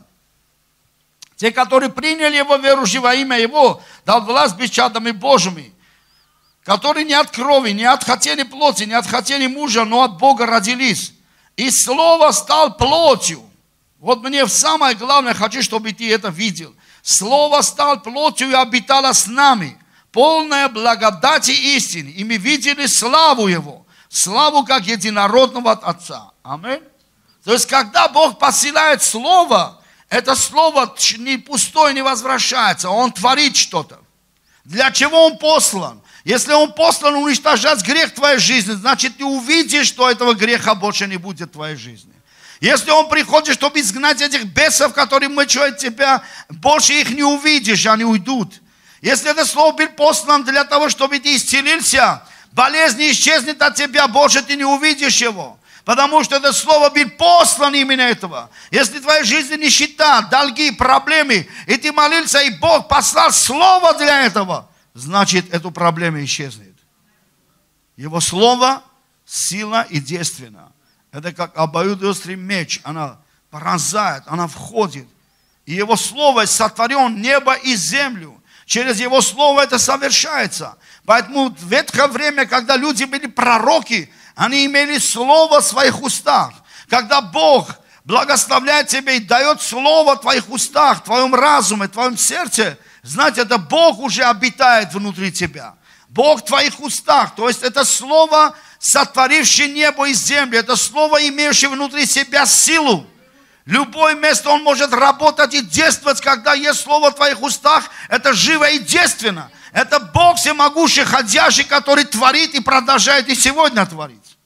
Те, которые приняли Его верующие во имя Его, дал власть бесчадами Божьими которые не от крови, не от хотения плоти, не от хотения мужа, но от Бога родились. И Слово стал плотью. Вот мне самое главное, хочу, чтобы ты это видел. Слово стал плотью и обитало с нами. Полная благодати истины. И мы видели славу Его. Славу как единородного от Отца. Аминь. То есть, когда Бог посылает Слово, это Слово не пустое не возвращается. Он творит что-то. Для чего Он послан? Если Он послан уничтожать грех твоей жизни, значит, ты увидишь, что этого греха больше не будет в твоей жизни. Если Он приходит, чтобы изгнать этих бесов, которые мучают тебя, больше их не увидишь, они уйдут. Если это слово был послан для того, чтобы ты исцелился, болезнь исчезнет от тебя, больше ты не увидишь его. Потому что это слово был послан именно этого. Если в твоей жизни нищета, долги, проблемы, и ты молился, и Бог послал слово для этого, значит, эту проблему исчезнет. Его слово – сила и действенно. Это как обоюдоострый меч. Она пронзает, она входит. И Его Слово сотворен небо и землю. Через Его Слово это совершается. Поэтому в ветхое время, когда люди были пророки, они имели Слово в своих устах. Когда Бог благословляет тебя и дает Слово в твоих устах, в твоем разуме, в твоем сердце, знаете, это Бог уже обитает внутри тебя. Бог в твоих устах. То есть это Слово, сотворившее небо и землю. Это Слово, имеющее внутри себя силу. Любое место он может работать и действовать, когда есть слово в твоих устах. Это живо и действенно. Это Бог всемогущий, ходящий, который творит и продолжает и сегодня творить.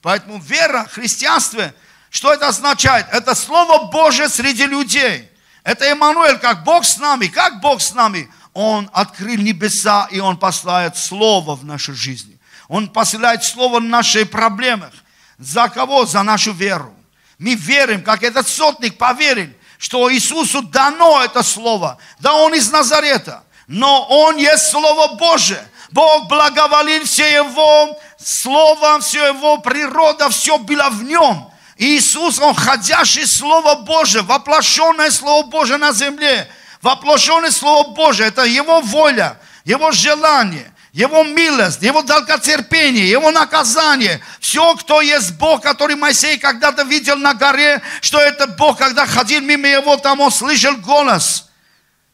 Поэтому вера, христианство, что это означает? Это Слово Божье среди людей. Это Эммануэль, как Бог с нами. Как Бог с нами? Он открыл небеса, и Он посылает Слово в нашей жизни. Он посылает Слово в наших проблемах. За кого? За нашу веру. Мы верим, как этот сотник поверил, что Иисусу дано это слово. Да, он из Назарета, но он есть Слово Божие. Бог благоволил все его слово, все его природа, все было в нем. Иисус, Он ходящий Слово Божие, воплощенное Слово Божие на земле. Воплощенное Слово Божие, это Его воля, Его желание. Его милость, Его долготерпение, Его наказание. Все, кто есть Бог, который Моисей когда-то видел на горе, что это Бог, когда ходил мимо Его, там он слышал голос.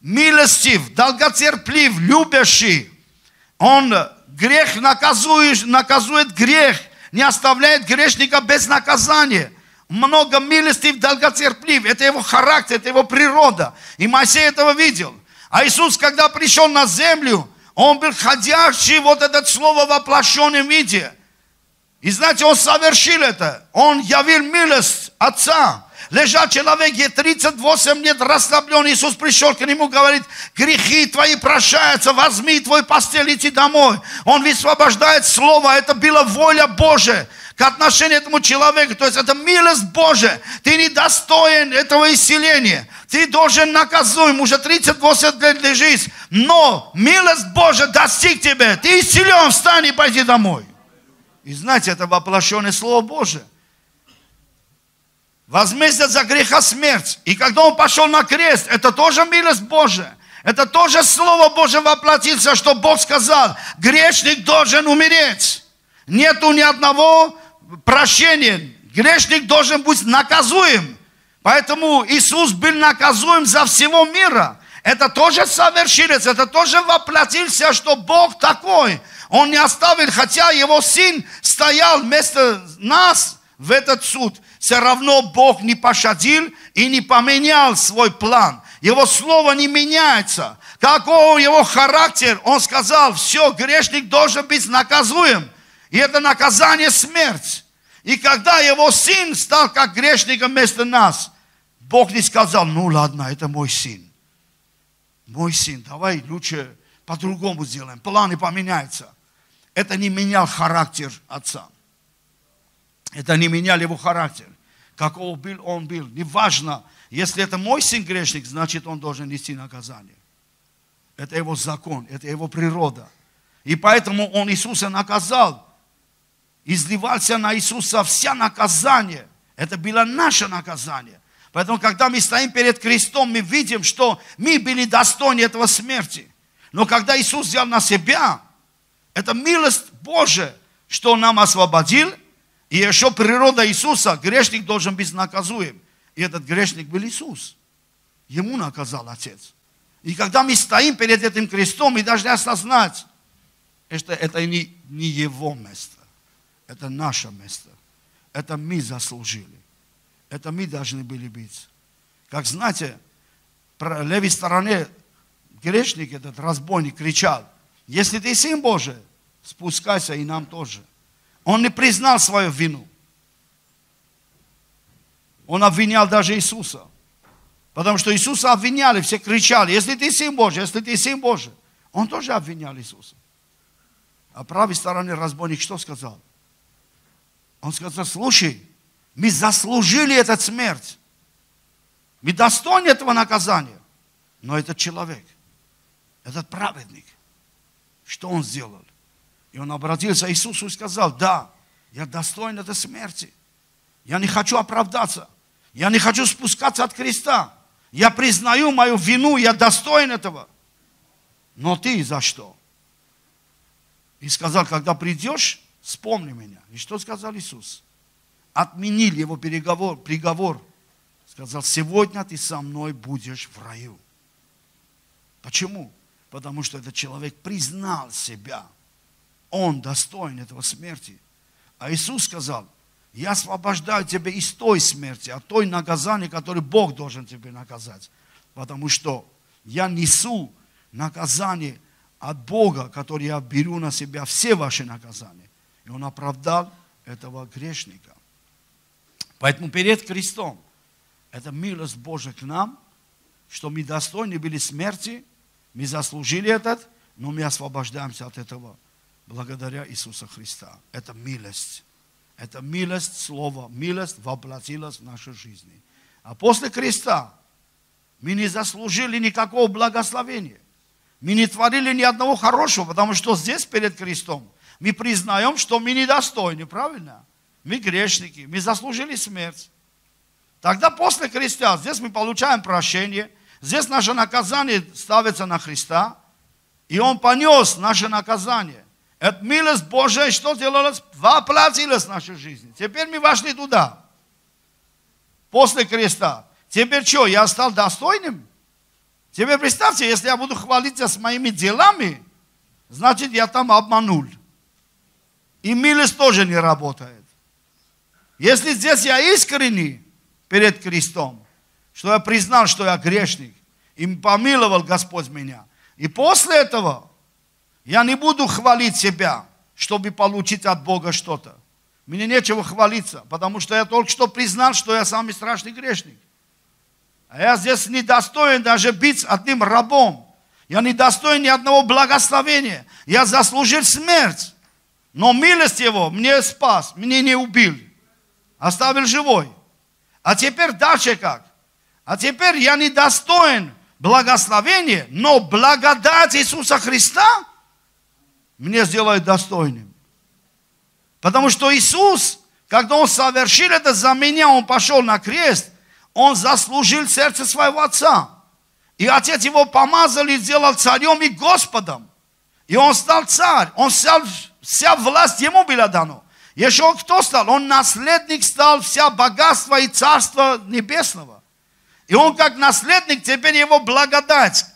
Милостив, долготерплив, любящий. Он грех наказует, наказует грех, не оставляет грешника без наказания. Много милостив, долготерплив. Это его характер, это его природа. И Моисей этого видел. А Иисус, когда пришел на землю, он был ходящий вот это слово в воплощенном виде. И знаете, он совершил это. Он явил милость Отца. Лежал человек, ей 38 лет расслаблен. Иисус пришел к нему, говорит, грехи твои прощаются, возьми твой постель, иди домой. Он высвобождает слово, это была воля Божия к отношению этому человеку. То есть это милость Божия. Ты не достоин этого исцеления. Ты должен наказуем. Уже 38 лет лежишь. Но милость Божия достиг тебя. Ты исцелен, встань и пойди домой. И знаете, это воплощенное Слово Божие. Возмездие за греха смерть. И когда он пошел на крест, это тоже милость Божия. Это тоже Слово Божие воплотится, что Бог сказал, грешник должен умереть. Нету ни одного прощение. Грешник должен быть наказуем. Поэтому Иисус был наказуем за всего мира. Это тоже совершилось, это тоже воплотился, что Бог такой. Он не оставил, хотя его сын стоял вместо нас в этот суд. Все равно Бог не пощадил и не поменял свой план. Его слово не меняется. Какой его характер? Он сказал, все, грешник должен быть наказуем. И это наказание смерть. И когда его сын стал как грешником вместо нас, Бог не сказал, ну ладно, это мой сын. Мой сын, давай лучше по-другому сделаем. Планы поменяются. Это не менял характер отца. Это не менял его характер. Какого был он был. Неважно, если это мой сын грешник, значит он должен нести наказание. Это его закон, это его природа. И поэтому он Иисуса наказал изливался на Иисуса вся наказание. Это было наше наказание. Поэтому, когда мы стоим перед крестом, мы видим, что мы были достойны этого смерти. Но когда Иисус взял на себя, это милость Божия, что Он нам освободил, и еще природа Иисуса, грешник должен быть наказуем. И этот грешник был Иисус. Ему наказал Отец. И когда мы стоим перед этим крестом, мы должны осознать, что это не, не его место. Это наше место. Это мы заслужили. Это мы должны были быть. Как знаете, про левой стороне грешник, этот разбойник, кричал, если ты сын Божий, спускайся и нам тоже. Он не признал свою вину. Он обвинял даже Иисуса. Потому что Иисуса обвиняли, все кричали, если ты сын Божий, если ты сын Божий. Он тоже обвинял Иисуса. А правой стороне разбойник что сказал? Он сказал, слушай, мы заслужили эту смерть. Мы достойны этого наказания. Но этот человек, этот праведник, что он сделал? И он обратился к Иисусу и сказал, да, я достоин этой смерти. Я не хочу оправдаться. Я не хочу спускаться от креста. Я признаю мою вину, я достоин этого. Но ты за что? И сказал, когда придешь, вспомни меня. И что сказал Иисус? Отменили его переговор, приговор. Сказал, сегодня ты со мной будешь в раю. Почему? Потому что этот человек признал себя. Он достоин этого смерти. А Иисус сказал, я освобождаю тебя из той смерти, от той наказания, которое Бог должен тебе наказать. Потому что я несу наказание от Бога, который я беру на себя все ваши наказания. И Он оправдал этого грешника. Поэтому перед крестом это милость Божия к нам, что мы достойны были смерти, мы заслужили этот, но мы освобождаемся от этого благодаря Иисуса Христа. Это милость. Это милость слова. Милость воплотилась в нашей жизни. А после креста мы не заслужили никакого благословения. Мы не творили ни одного хорошего, потому что здесь перед крестом мы признаем, что мы недостойны, правильно? Мы грешники, мы заслужили смерть. Тогда после креста здесь мы получаем прощение, здесь наше наказание ставится на Христа, и Он понес наше наказание. Это милость Божия, что делалось? Воплотилась в нашу жизнь. Теперь мы вошли туда. После креста. Теперь что, я стал достойным? Теперь представьте, если я буду хвалиться с моими делами, значит, я там обманул. И милость тоже не работает. Если здесь я искренний перед крестом, что я признал, что я грешник, и помиловал Господь меня. И после этого я не буду хвалить себя, чтобы получить от Бога что-то. Мне нечего хвалиться, потому что я только что признал, что я самый страшный грешник. А я здесь не достоин даже быть одним рабом. Я не достоин ни одного благословения. Я заслужил смерть. Но милость Его мне спас, мне не убил. Оставил живой. А теперь дальше как? А теперь я не достоин благословения, но благодать Иисуса Христа мне сделает достойным. Потому что Иисус, когда Он совершил это за меня, Он пошел на крест, он заслужил сердце своего отца. И отец его помазал и сделал царем и Господом. И он стал царь. Он стал, вся власть ему была дана. Еще кто стал? Он наследник стал вся богатство и царство небесного. И он как наследник, теперь его благодать.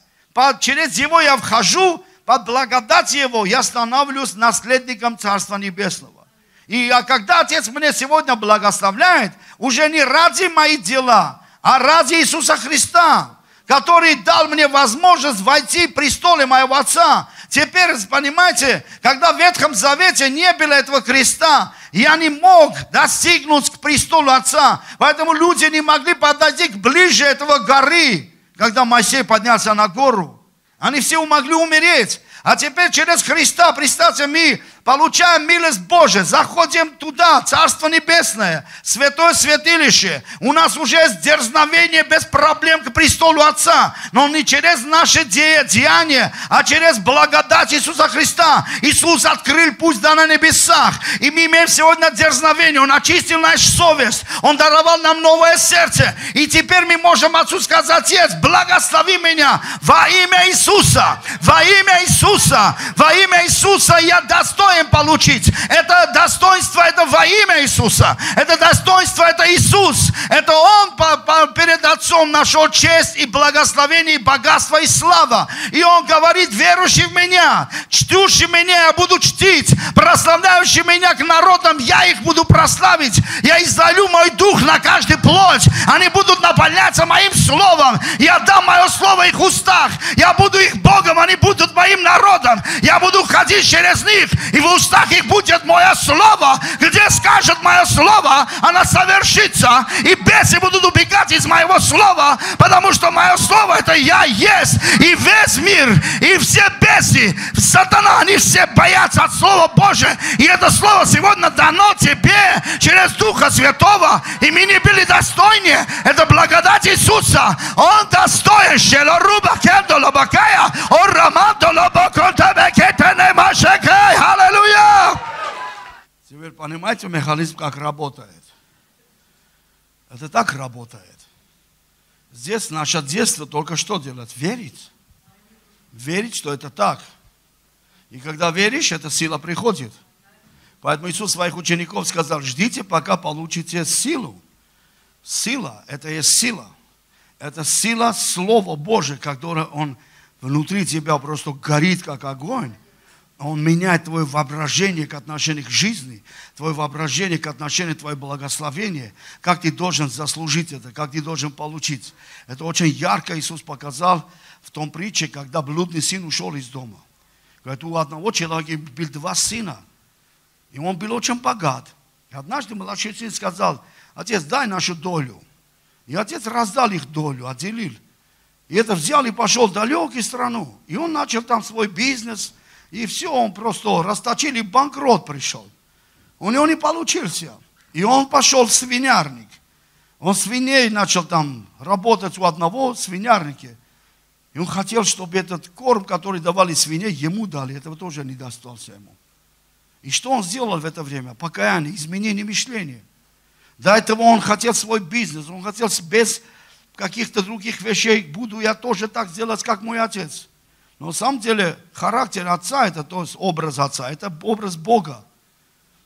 Через его я вхожу, под благодать его я становлюсь наследником Царства Небесного. И а когда Отец мне сегодня благословляет, уже не ради моих дела, а ради Иисуса Христа, который дал мне возможность войти в престолы моего Отца. Теперь, понимаете, когда в Ветхом Завете не было этого креста, я не мог достигнуть к престолу Отца. Поэтому люди не могли подойти к ближе этого горы, когда Моисей поднялся на гору. Они все могли умереть. А теперь через Христа, представьте, мы получаем милость Божию, заходим туда, Царство Небесное, Святое Святилище. У нас уже есть дерзновение без проблем к престолу Отца. Но не через наши деяния, а через благодать Иисуса Христа. Иисус открыл путь да на небесах. И мы имеем сегодня дерзновение. Он очистил нашу совесть. Он даровал нам новое сердце. И теперь мы можем Отцу сказать, Отец, благослови меня во имя Иисуса. Во имя Иисуса. Во имя Иисуса я достоин достоин получить. Это достоинство, это во имя Иисуса. Это достоинство, это Иисус. Это Он по, по, перед Отцом нашел честь и благословение, и богатство, и слава. И Он говорит, верующий в Меня, чтущий Меня, я буду чтить. Прославляющий Меня к народам, я их буду прославить. Я изолю мой дух на каждый плоть. Они будут наполняться моим словом. Я дам мое слово их устах. Я буду их Богом, они будут моим народом. Я буду ходить через них и в устах их будет мое слово, где скажет мое слово, она совершится, и бесы будут убегать из моего слова, потому что мое слово это я есть, и весь мир, и все бесы, сатана, они все боятся от Слова Божия. И это Слово сегодня дано тебе через Духа Святого. И мы не были достойны. Это благодать Иисуса. Он достоин. Шелоруба кендола бакая. Он рамандола баконтабекетене машекай. Аллилуйя. Теперь понимаете механизм, как работает. Это так работает. Здесь наше детство только что делать? Верить. Верить, что это так. И когда веришь, эта сила приходит. Поэтому Иисус своих учеников сказал, ждите, пока получите силу. Сила, это есть сила. Это сила Слова Божия, которое Он внутри тебя просто горит, как огонь. Он меняет твое воображение к отношению к жизни, твое воображение к отношению к твоему как ты должен заслужить это, как ты должен получить. Это очень ярко Иисус показал в том притче, когда блудный сын ушел из дома. Говорит, у одного человека был два сына, и он был очень богат. И однажды младший сын сказал, отец, дай нашу долю. И отец раздал их долю, отделил. И это взял и пошел в далекую страну. И он начал там свой бизнес – и все, он просто расточили, банкрот пришел. У него не получился. И он пошел в свинярник. Он свиней начал там работать у одного свинярника. И он хотел, чтобы этот корм, который давали свиней, ему дали. Этого тоже не достался ему. И что он сделал в это время? Покаяние, изменение мышления. До этого он хотел свой бизнес, он хотел без каких-то других вещей, буду я тоже так сделать, как мой отец. Но на самом деле характер отца, это то есть образ отца, это образ Бога.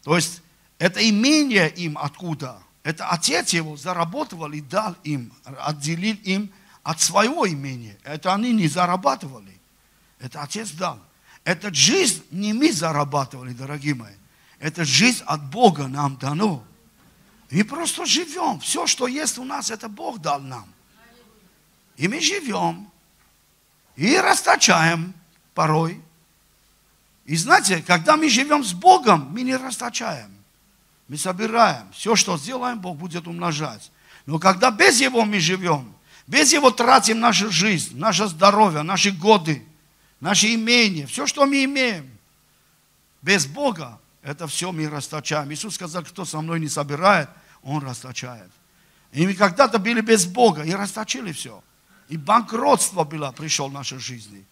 То есть это имение им откуда? Это отец его заработал и дал им, отделил им от своего имения. Это они не зарабатывали. Это отец дал. Эта жизнь не мы зарабатывали, дорогие мои. Это жизнь от Бога нам дано. Мы просто живем. Все, что есть у нас, это Бог дал нам. И мы живем и расточаем порой. И знаете, когда мы живем с Богом, мы не расточаем. Мы собираем. Все, что сделаем, Бог будет умножать. Но когда без Его мы живем, без Его тратим нашу жизнь, наше здоровье, наши годы, наши имения, все, что мы имеем, без Бога, это все мы расточаем. Иисус сказал, кто со мной не собирает, он расточает. И мы когда-то были без Бога и расточили все. И банкротство было, пришел в нашей жизни.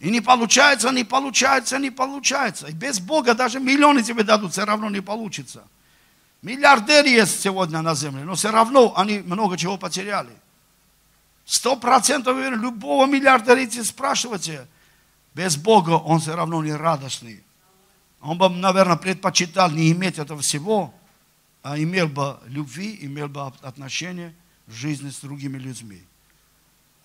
И не получается, не получается, не получается. И без Бога даже миллионы тебе дадут, все равно не получится. Миллиардеры есть сегодня на земле, но все равно они много чего потеряли. Сто процентов любого миллиардера спрашивайте, без Бога он все равно не радостный. Он бы, наверное, предпочитал не иметь этого всего, а имел бы любви, имел бы отношения в жизни с другими людьми.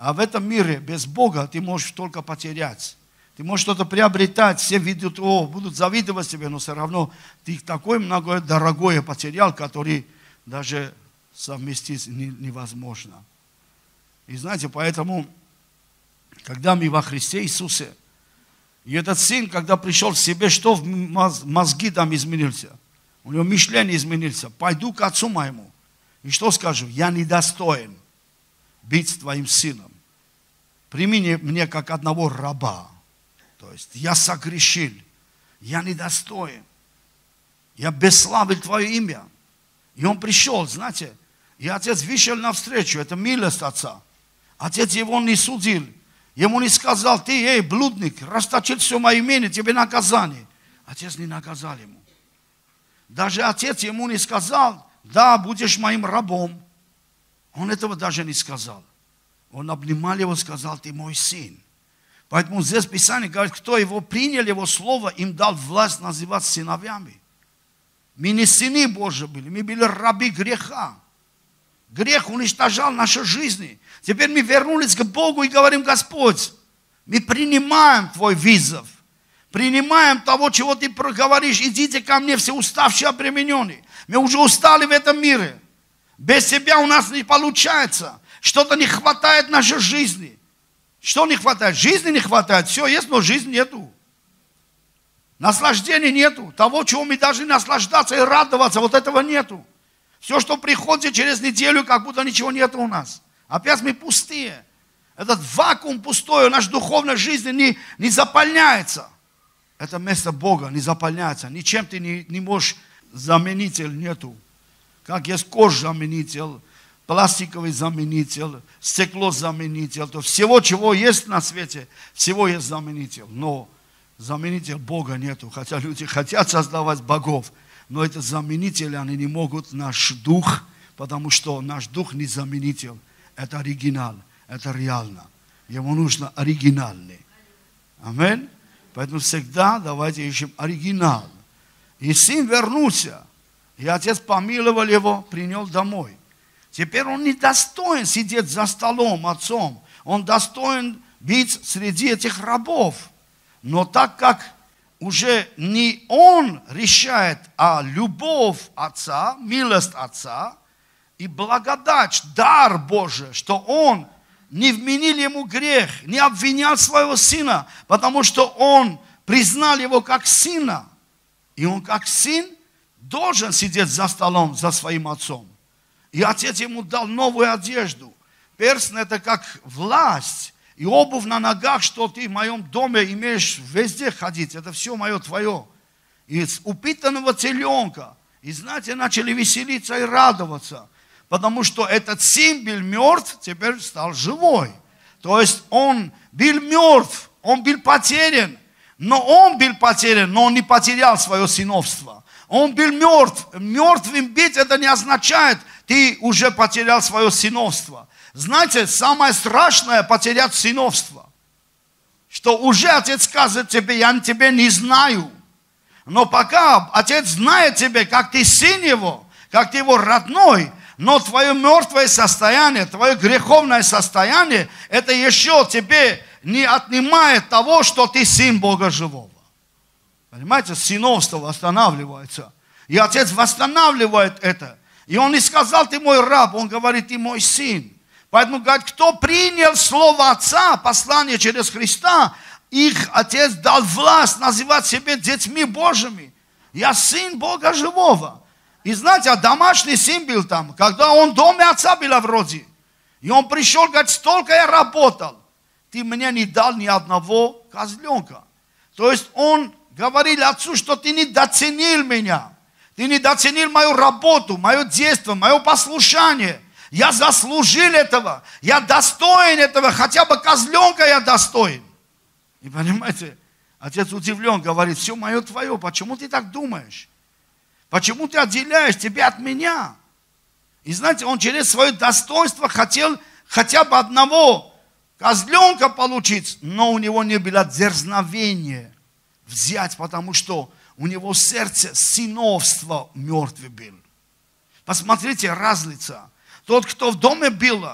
А в этом мире без Бога ты можешь только потерять. Ты можешь что-то приобретать, все видят, о, будут завидовать тебе, но все равно ты такое многое дорогое потерял, который даже совместить невозможно. И знаете, поэтому, когда мы во Христе Иисусе, и этот сын, когда пришел в себе, что в мозги там изменился? У него мышление изменился. Пойду к отцу моему. И что скажу? Я недостоин быть твоим сыном прими мне как одного раба. То есть я согрешил, я недостоин, я бесславил Твое имя. И он пришел, знаете, и отец вышел навстречу, это милость отца. Отец его не судил, ему не сказал, ты, эй, блудник, расточил все мое имение, тебе наказание. Отец не наказал ему. Даже отец ему не сказал, да, будешь моим рабом. Он этого даже не сказал. Он обнимал его, сказал, ты мой сын. Поэтому здесь Писание говорит, кто его принял, его слово, им дал власть называть сыновьями. Мы не сыны Божьи были, мы были раби греха. Грех уничтожал наши жизни. Теперь мы вернулись к Богу и говорим, Господь, мы принимаем Твой вызов. Принимаем того, чего Ты проговоришь. Идите ко мне, все уставшие, обремененные. Мы уже устали в этом мире. Без Тебя у нас не получается. Что-то не хватает нашей жизни. Что не хватает? Жизни не хватает. Все есть, но жизни нету. Наслаждения нету. Того, чего мы должны наслаждаться и радоваться, вот этого нету. Все, что приходит через неделю, как будто ничего нету у нас. Опять мы пустые. Этот вакуум пустой, наша духовная жизнь не, не заполняется. Это место Бога не заполняется. Ничем ты не, не можешь, заменитель нету. Как есть кожа заменитель, пластиковый заменитель, стекло заменитель. То всего, чего есть на свете, всего есть заменитель. Но заменитель Бога нету. Хотя люди хотят создавать богов, но это заменители, они не могут наш дух, потому что наш дух не заменитель. Это оригинал, это реально. Ему нужно оригинальный. Аминь. Поэтому всегда давайте ищем оригинал. И сын вернулся. И отец помиловал его, принял домой. Теперь он не достоин сидеть за столом отцом. Он достоин быть среди этих рабов. Но так как уже не он решает, а любовь отца, милость отца и благодать, дар Божий, что он не вменил ему грех, не обвинял своего сына, потому что он признал его как сына. И он как сын должен сидеть за столом за своим отцом. И отец ему дал новую одежду. Перстень это как власть. И обувь на ногах, что ты в моем доме имеешь везде ходить. Это все мое твое. Из упитанного теленка. И знаете, начали веселиться и радоваться потому что этот сын мертв, теперь стал живой. То есть он был мертв, он был потерян, но он был потерян, но он не потерял свое сыновство. Он был мертв. Мертвым быть это не означает, ты уже потерял свое сыновство. Знаете, самое страшное потерять сыновство. Что уже отец сказывает тебе, я тебя не знаю. Но пока отец знает тебя, как ты сын его, как ты его родной, но твое мертвое состояние, твое греховное состояние, это еще тебе не отнимает того, что ты сын Бога живого. Понимаете, сыновство восстанавливается. И отец восстанавливает это. И он не сказал, ты мой раб, он говорит, ты мой сын. Поэтому говорит, кто принял слово Отца, послание через Христа, их Отец дал власть называть себя детьми Божьими. Я сын Бога живого. И знаете, а домашний сын был там, когда он в доме отца был вроде. И он пришел, говорит, столько я работал. Ты мне не дал ни одного козленка. То есть он говорил отцу, что ты не доценил меня. Ты не доценил мою работу, мое детство, мое послушание. Я заслужил этого. Я достоин этого. Хотя бы козленка я достоин. И понимаете, отец удивлен, говорит, все мое твое. Почему ты так думаешь? Почему ты отделяешь тебя от меня? И знаете, он через свое достоинство хотел хотя бы одного козленка получить, но у него не было дерзновения взять, потому что у него сердце сыновство мертвый был. Посмотрите, разница. Тот, кто в доме был,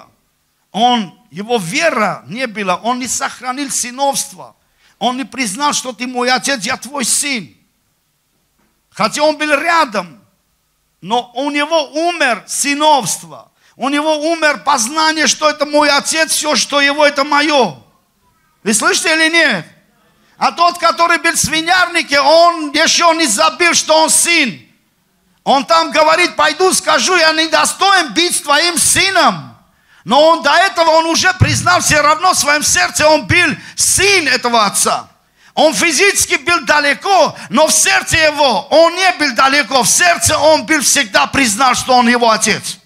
он, его вера не была, он не сохранил сыновство. Он не признал, что ты мой отец, я твой сын. Хотя он был рядом, но у него умер сыновство. У него умер познание, что это мой отец, все, что его, это мое. Вы слышите или нет? А тот, который был в свинярнике, он еще не забыл, что он сын. Он там говорит, пойду скажу, я не достоин быть твоим сыном. Но он до этого, он уже признал все равно в своем сердце, он был сын этого отца. Он физически был далеко, но в сердце его он не был далеко. В сердце он был всегда признал, что он его отец.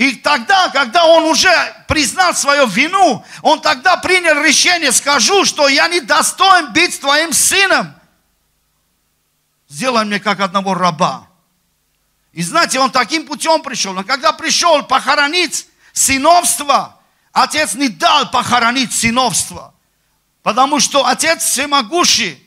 И тогда, когда он уже признал свою вину, он тогда принял решение, скажу, что я не достоин быть твоим сыном. Сделай мне как одного раба. И знаете, он таким путем пришел. Но когда пришел похоронить сыновство, отец не дал похоронить сыновство. Потому что Отец Всемогущий,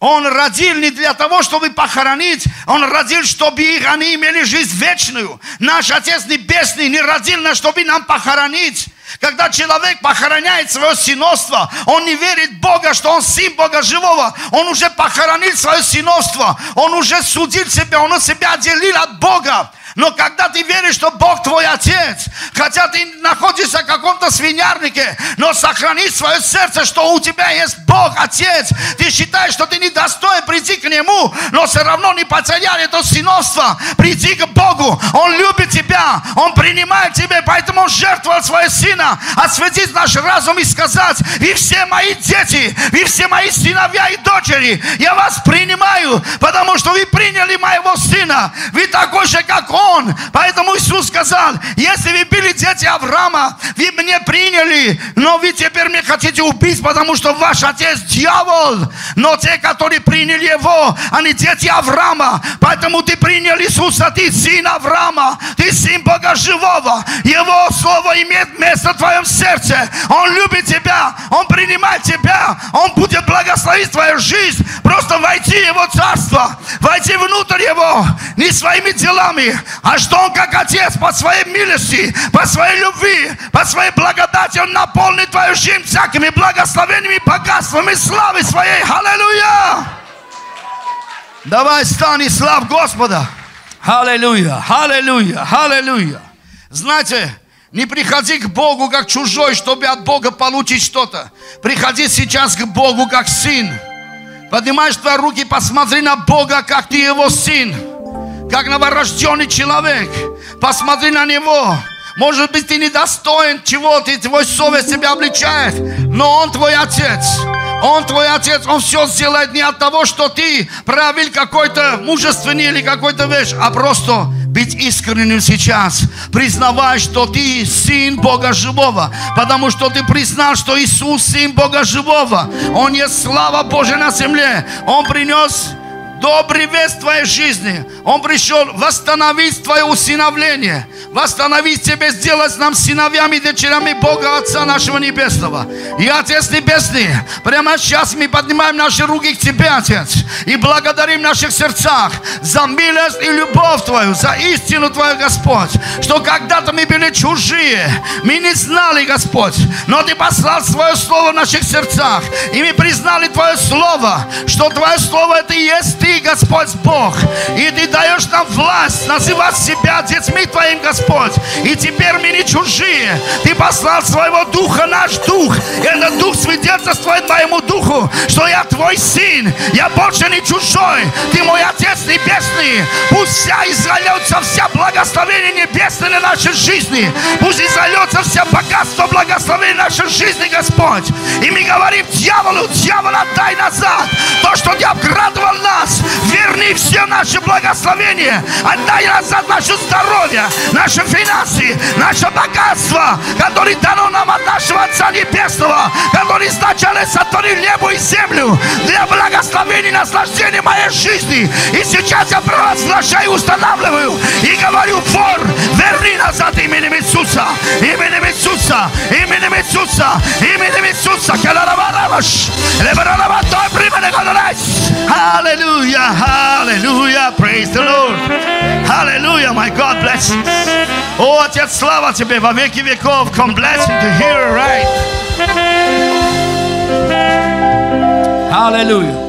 Он родил не для того, чтобы похоронить, Он родил, чтобы они имели жизнь вечную. Наш Отец Небесный не родил нас, чтобы нам похоронить. Когда человек похороняет свое сыновство, он не верит Бога, что он сын Бога живого. Он уже похоронил свое сыновство. Он уже судил себя, он себя отделил от Бога. Но когда ты веришь, что Бог твой Отец, хотя ты находишься в каком-то свинярнике, но сохрани свое сердце, что у тебя есть Бог Отец. Ты считаешь, что ты не достоин прийти к Нему, но все равно не потерял это сыновство. Приди к Богу. Он любит тебя. Он принимает тебя. Поэтому Он жертвовал своего Сына. Осветить наш разум и сказать, вы все мои дети, вы все мои сыновья и дочери. Я вас принимаю, потому что вы приняли моего Сына. Вы такой же, как Он он. Поэтому Иисус сказал, если вы были дети Авраама, вы меня приняли, но вы теперь меня хотите убить, потому что ваш отец дьявол. Но те, которые приняли его, они дети Авраама. Поэтому ты принял Иисуса, ты сын Авраама, ты сын Бога живого. Его слово имеет место в твоем сердце. Он любит тебя, он принимает тебя, он будет благословить твою жизнь. Просто войти в его царство, войти внутрь его, не своими делами, а что Он как Отец по своей милости, по своей любви, по своей благодати Он наполнит твою жизнь всякими благословениями, богатствами, славой своей. Аллилуйя! Давай стань и слав Господа. Аллилуйя, аллилуйя, аллилуйя. Знаете, не приходи к Богу как чужой, чтобы от Бога получить что-то. Приходи сейчас к Богу как сын. Поднимаешь твои руки, посмотри на Бога, как ты его сын как новорожденный человек. Посмотри на него. Может быть, ты недостоин чего-то, твой совесть тебя обличает, но он твой отец. Он твой отец, он все сделает не от того, что ты проявил какой-то мужественный или какой-то вещь, а просто быть искренним сейчас, признавая, что ты сын Бога живого, потому что ты признал, что Иисус сын Бога живого. Он есть слава Божья на земле. Он принес добрый вес твоей жизни. Он пришел восстановить твое усыновление, восстановить тебя, сделать нам сыновьями и дочерями Бога Отца нашего Небесного. И Отец Небесный, прямо сейчас мы поднимаем наши руки к Тебе, Отец, и благодарим в наших сердцах за милость и любовь Твою, за истину Твою, Господь, что когда-то мы были чужие, мы не знали, Господь, но Ты послал свое Слово в наших сердцах, и мы признали Твое Слово, что Твое Слово это и есть Ты, ты, Господь Бог, и Ты даешь нам власть называть себя детьми Твоим, Господь. И теперь мы не чужие. Ты послал своего Духа, наш Дух. И этот Дух свидетельствует моему Духу, что я Твой Сын. Я больше не чужой. Ты мой Отец Небесный. Пусть вся изольется вся благословение небесное на нашей жизни. Пусть изольется вся богатство благословения нашей жизни, Господь. И мы говорим дьяволу, дьявол, отдай назад то, что ты обкрадывал нас верни все наши благословения, отдай назад наше здоровье, наши финансы, наше богатство, которое дано нам от нашего Отца Небесного, который изначально сотворил небо и землю для благословения и наслаждения моей жизни. И сейчас я провозглашаю устанавливаю и говорю, вор, верни назад именем Иисуса, именем Иисуса, именем Иисуса, именем Иисуса. Аллилуйя. Hallelujah, hallelujah, praise the Lord. Hallelujah, my God bless you. О, Отец, слава Тебе во веки веков. Come blessing to hear right. Hallelujah.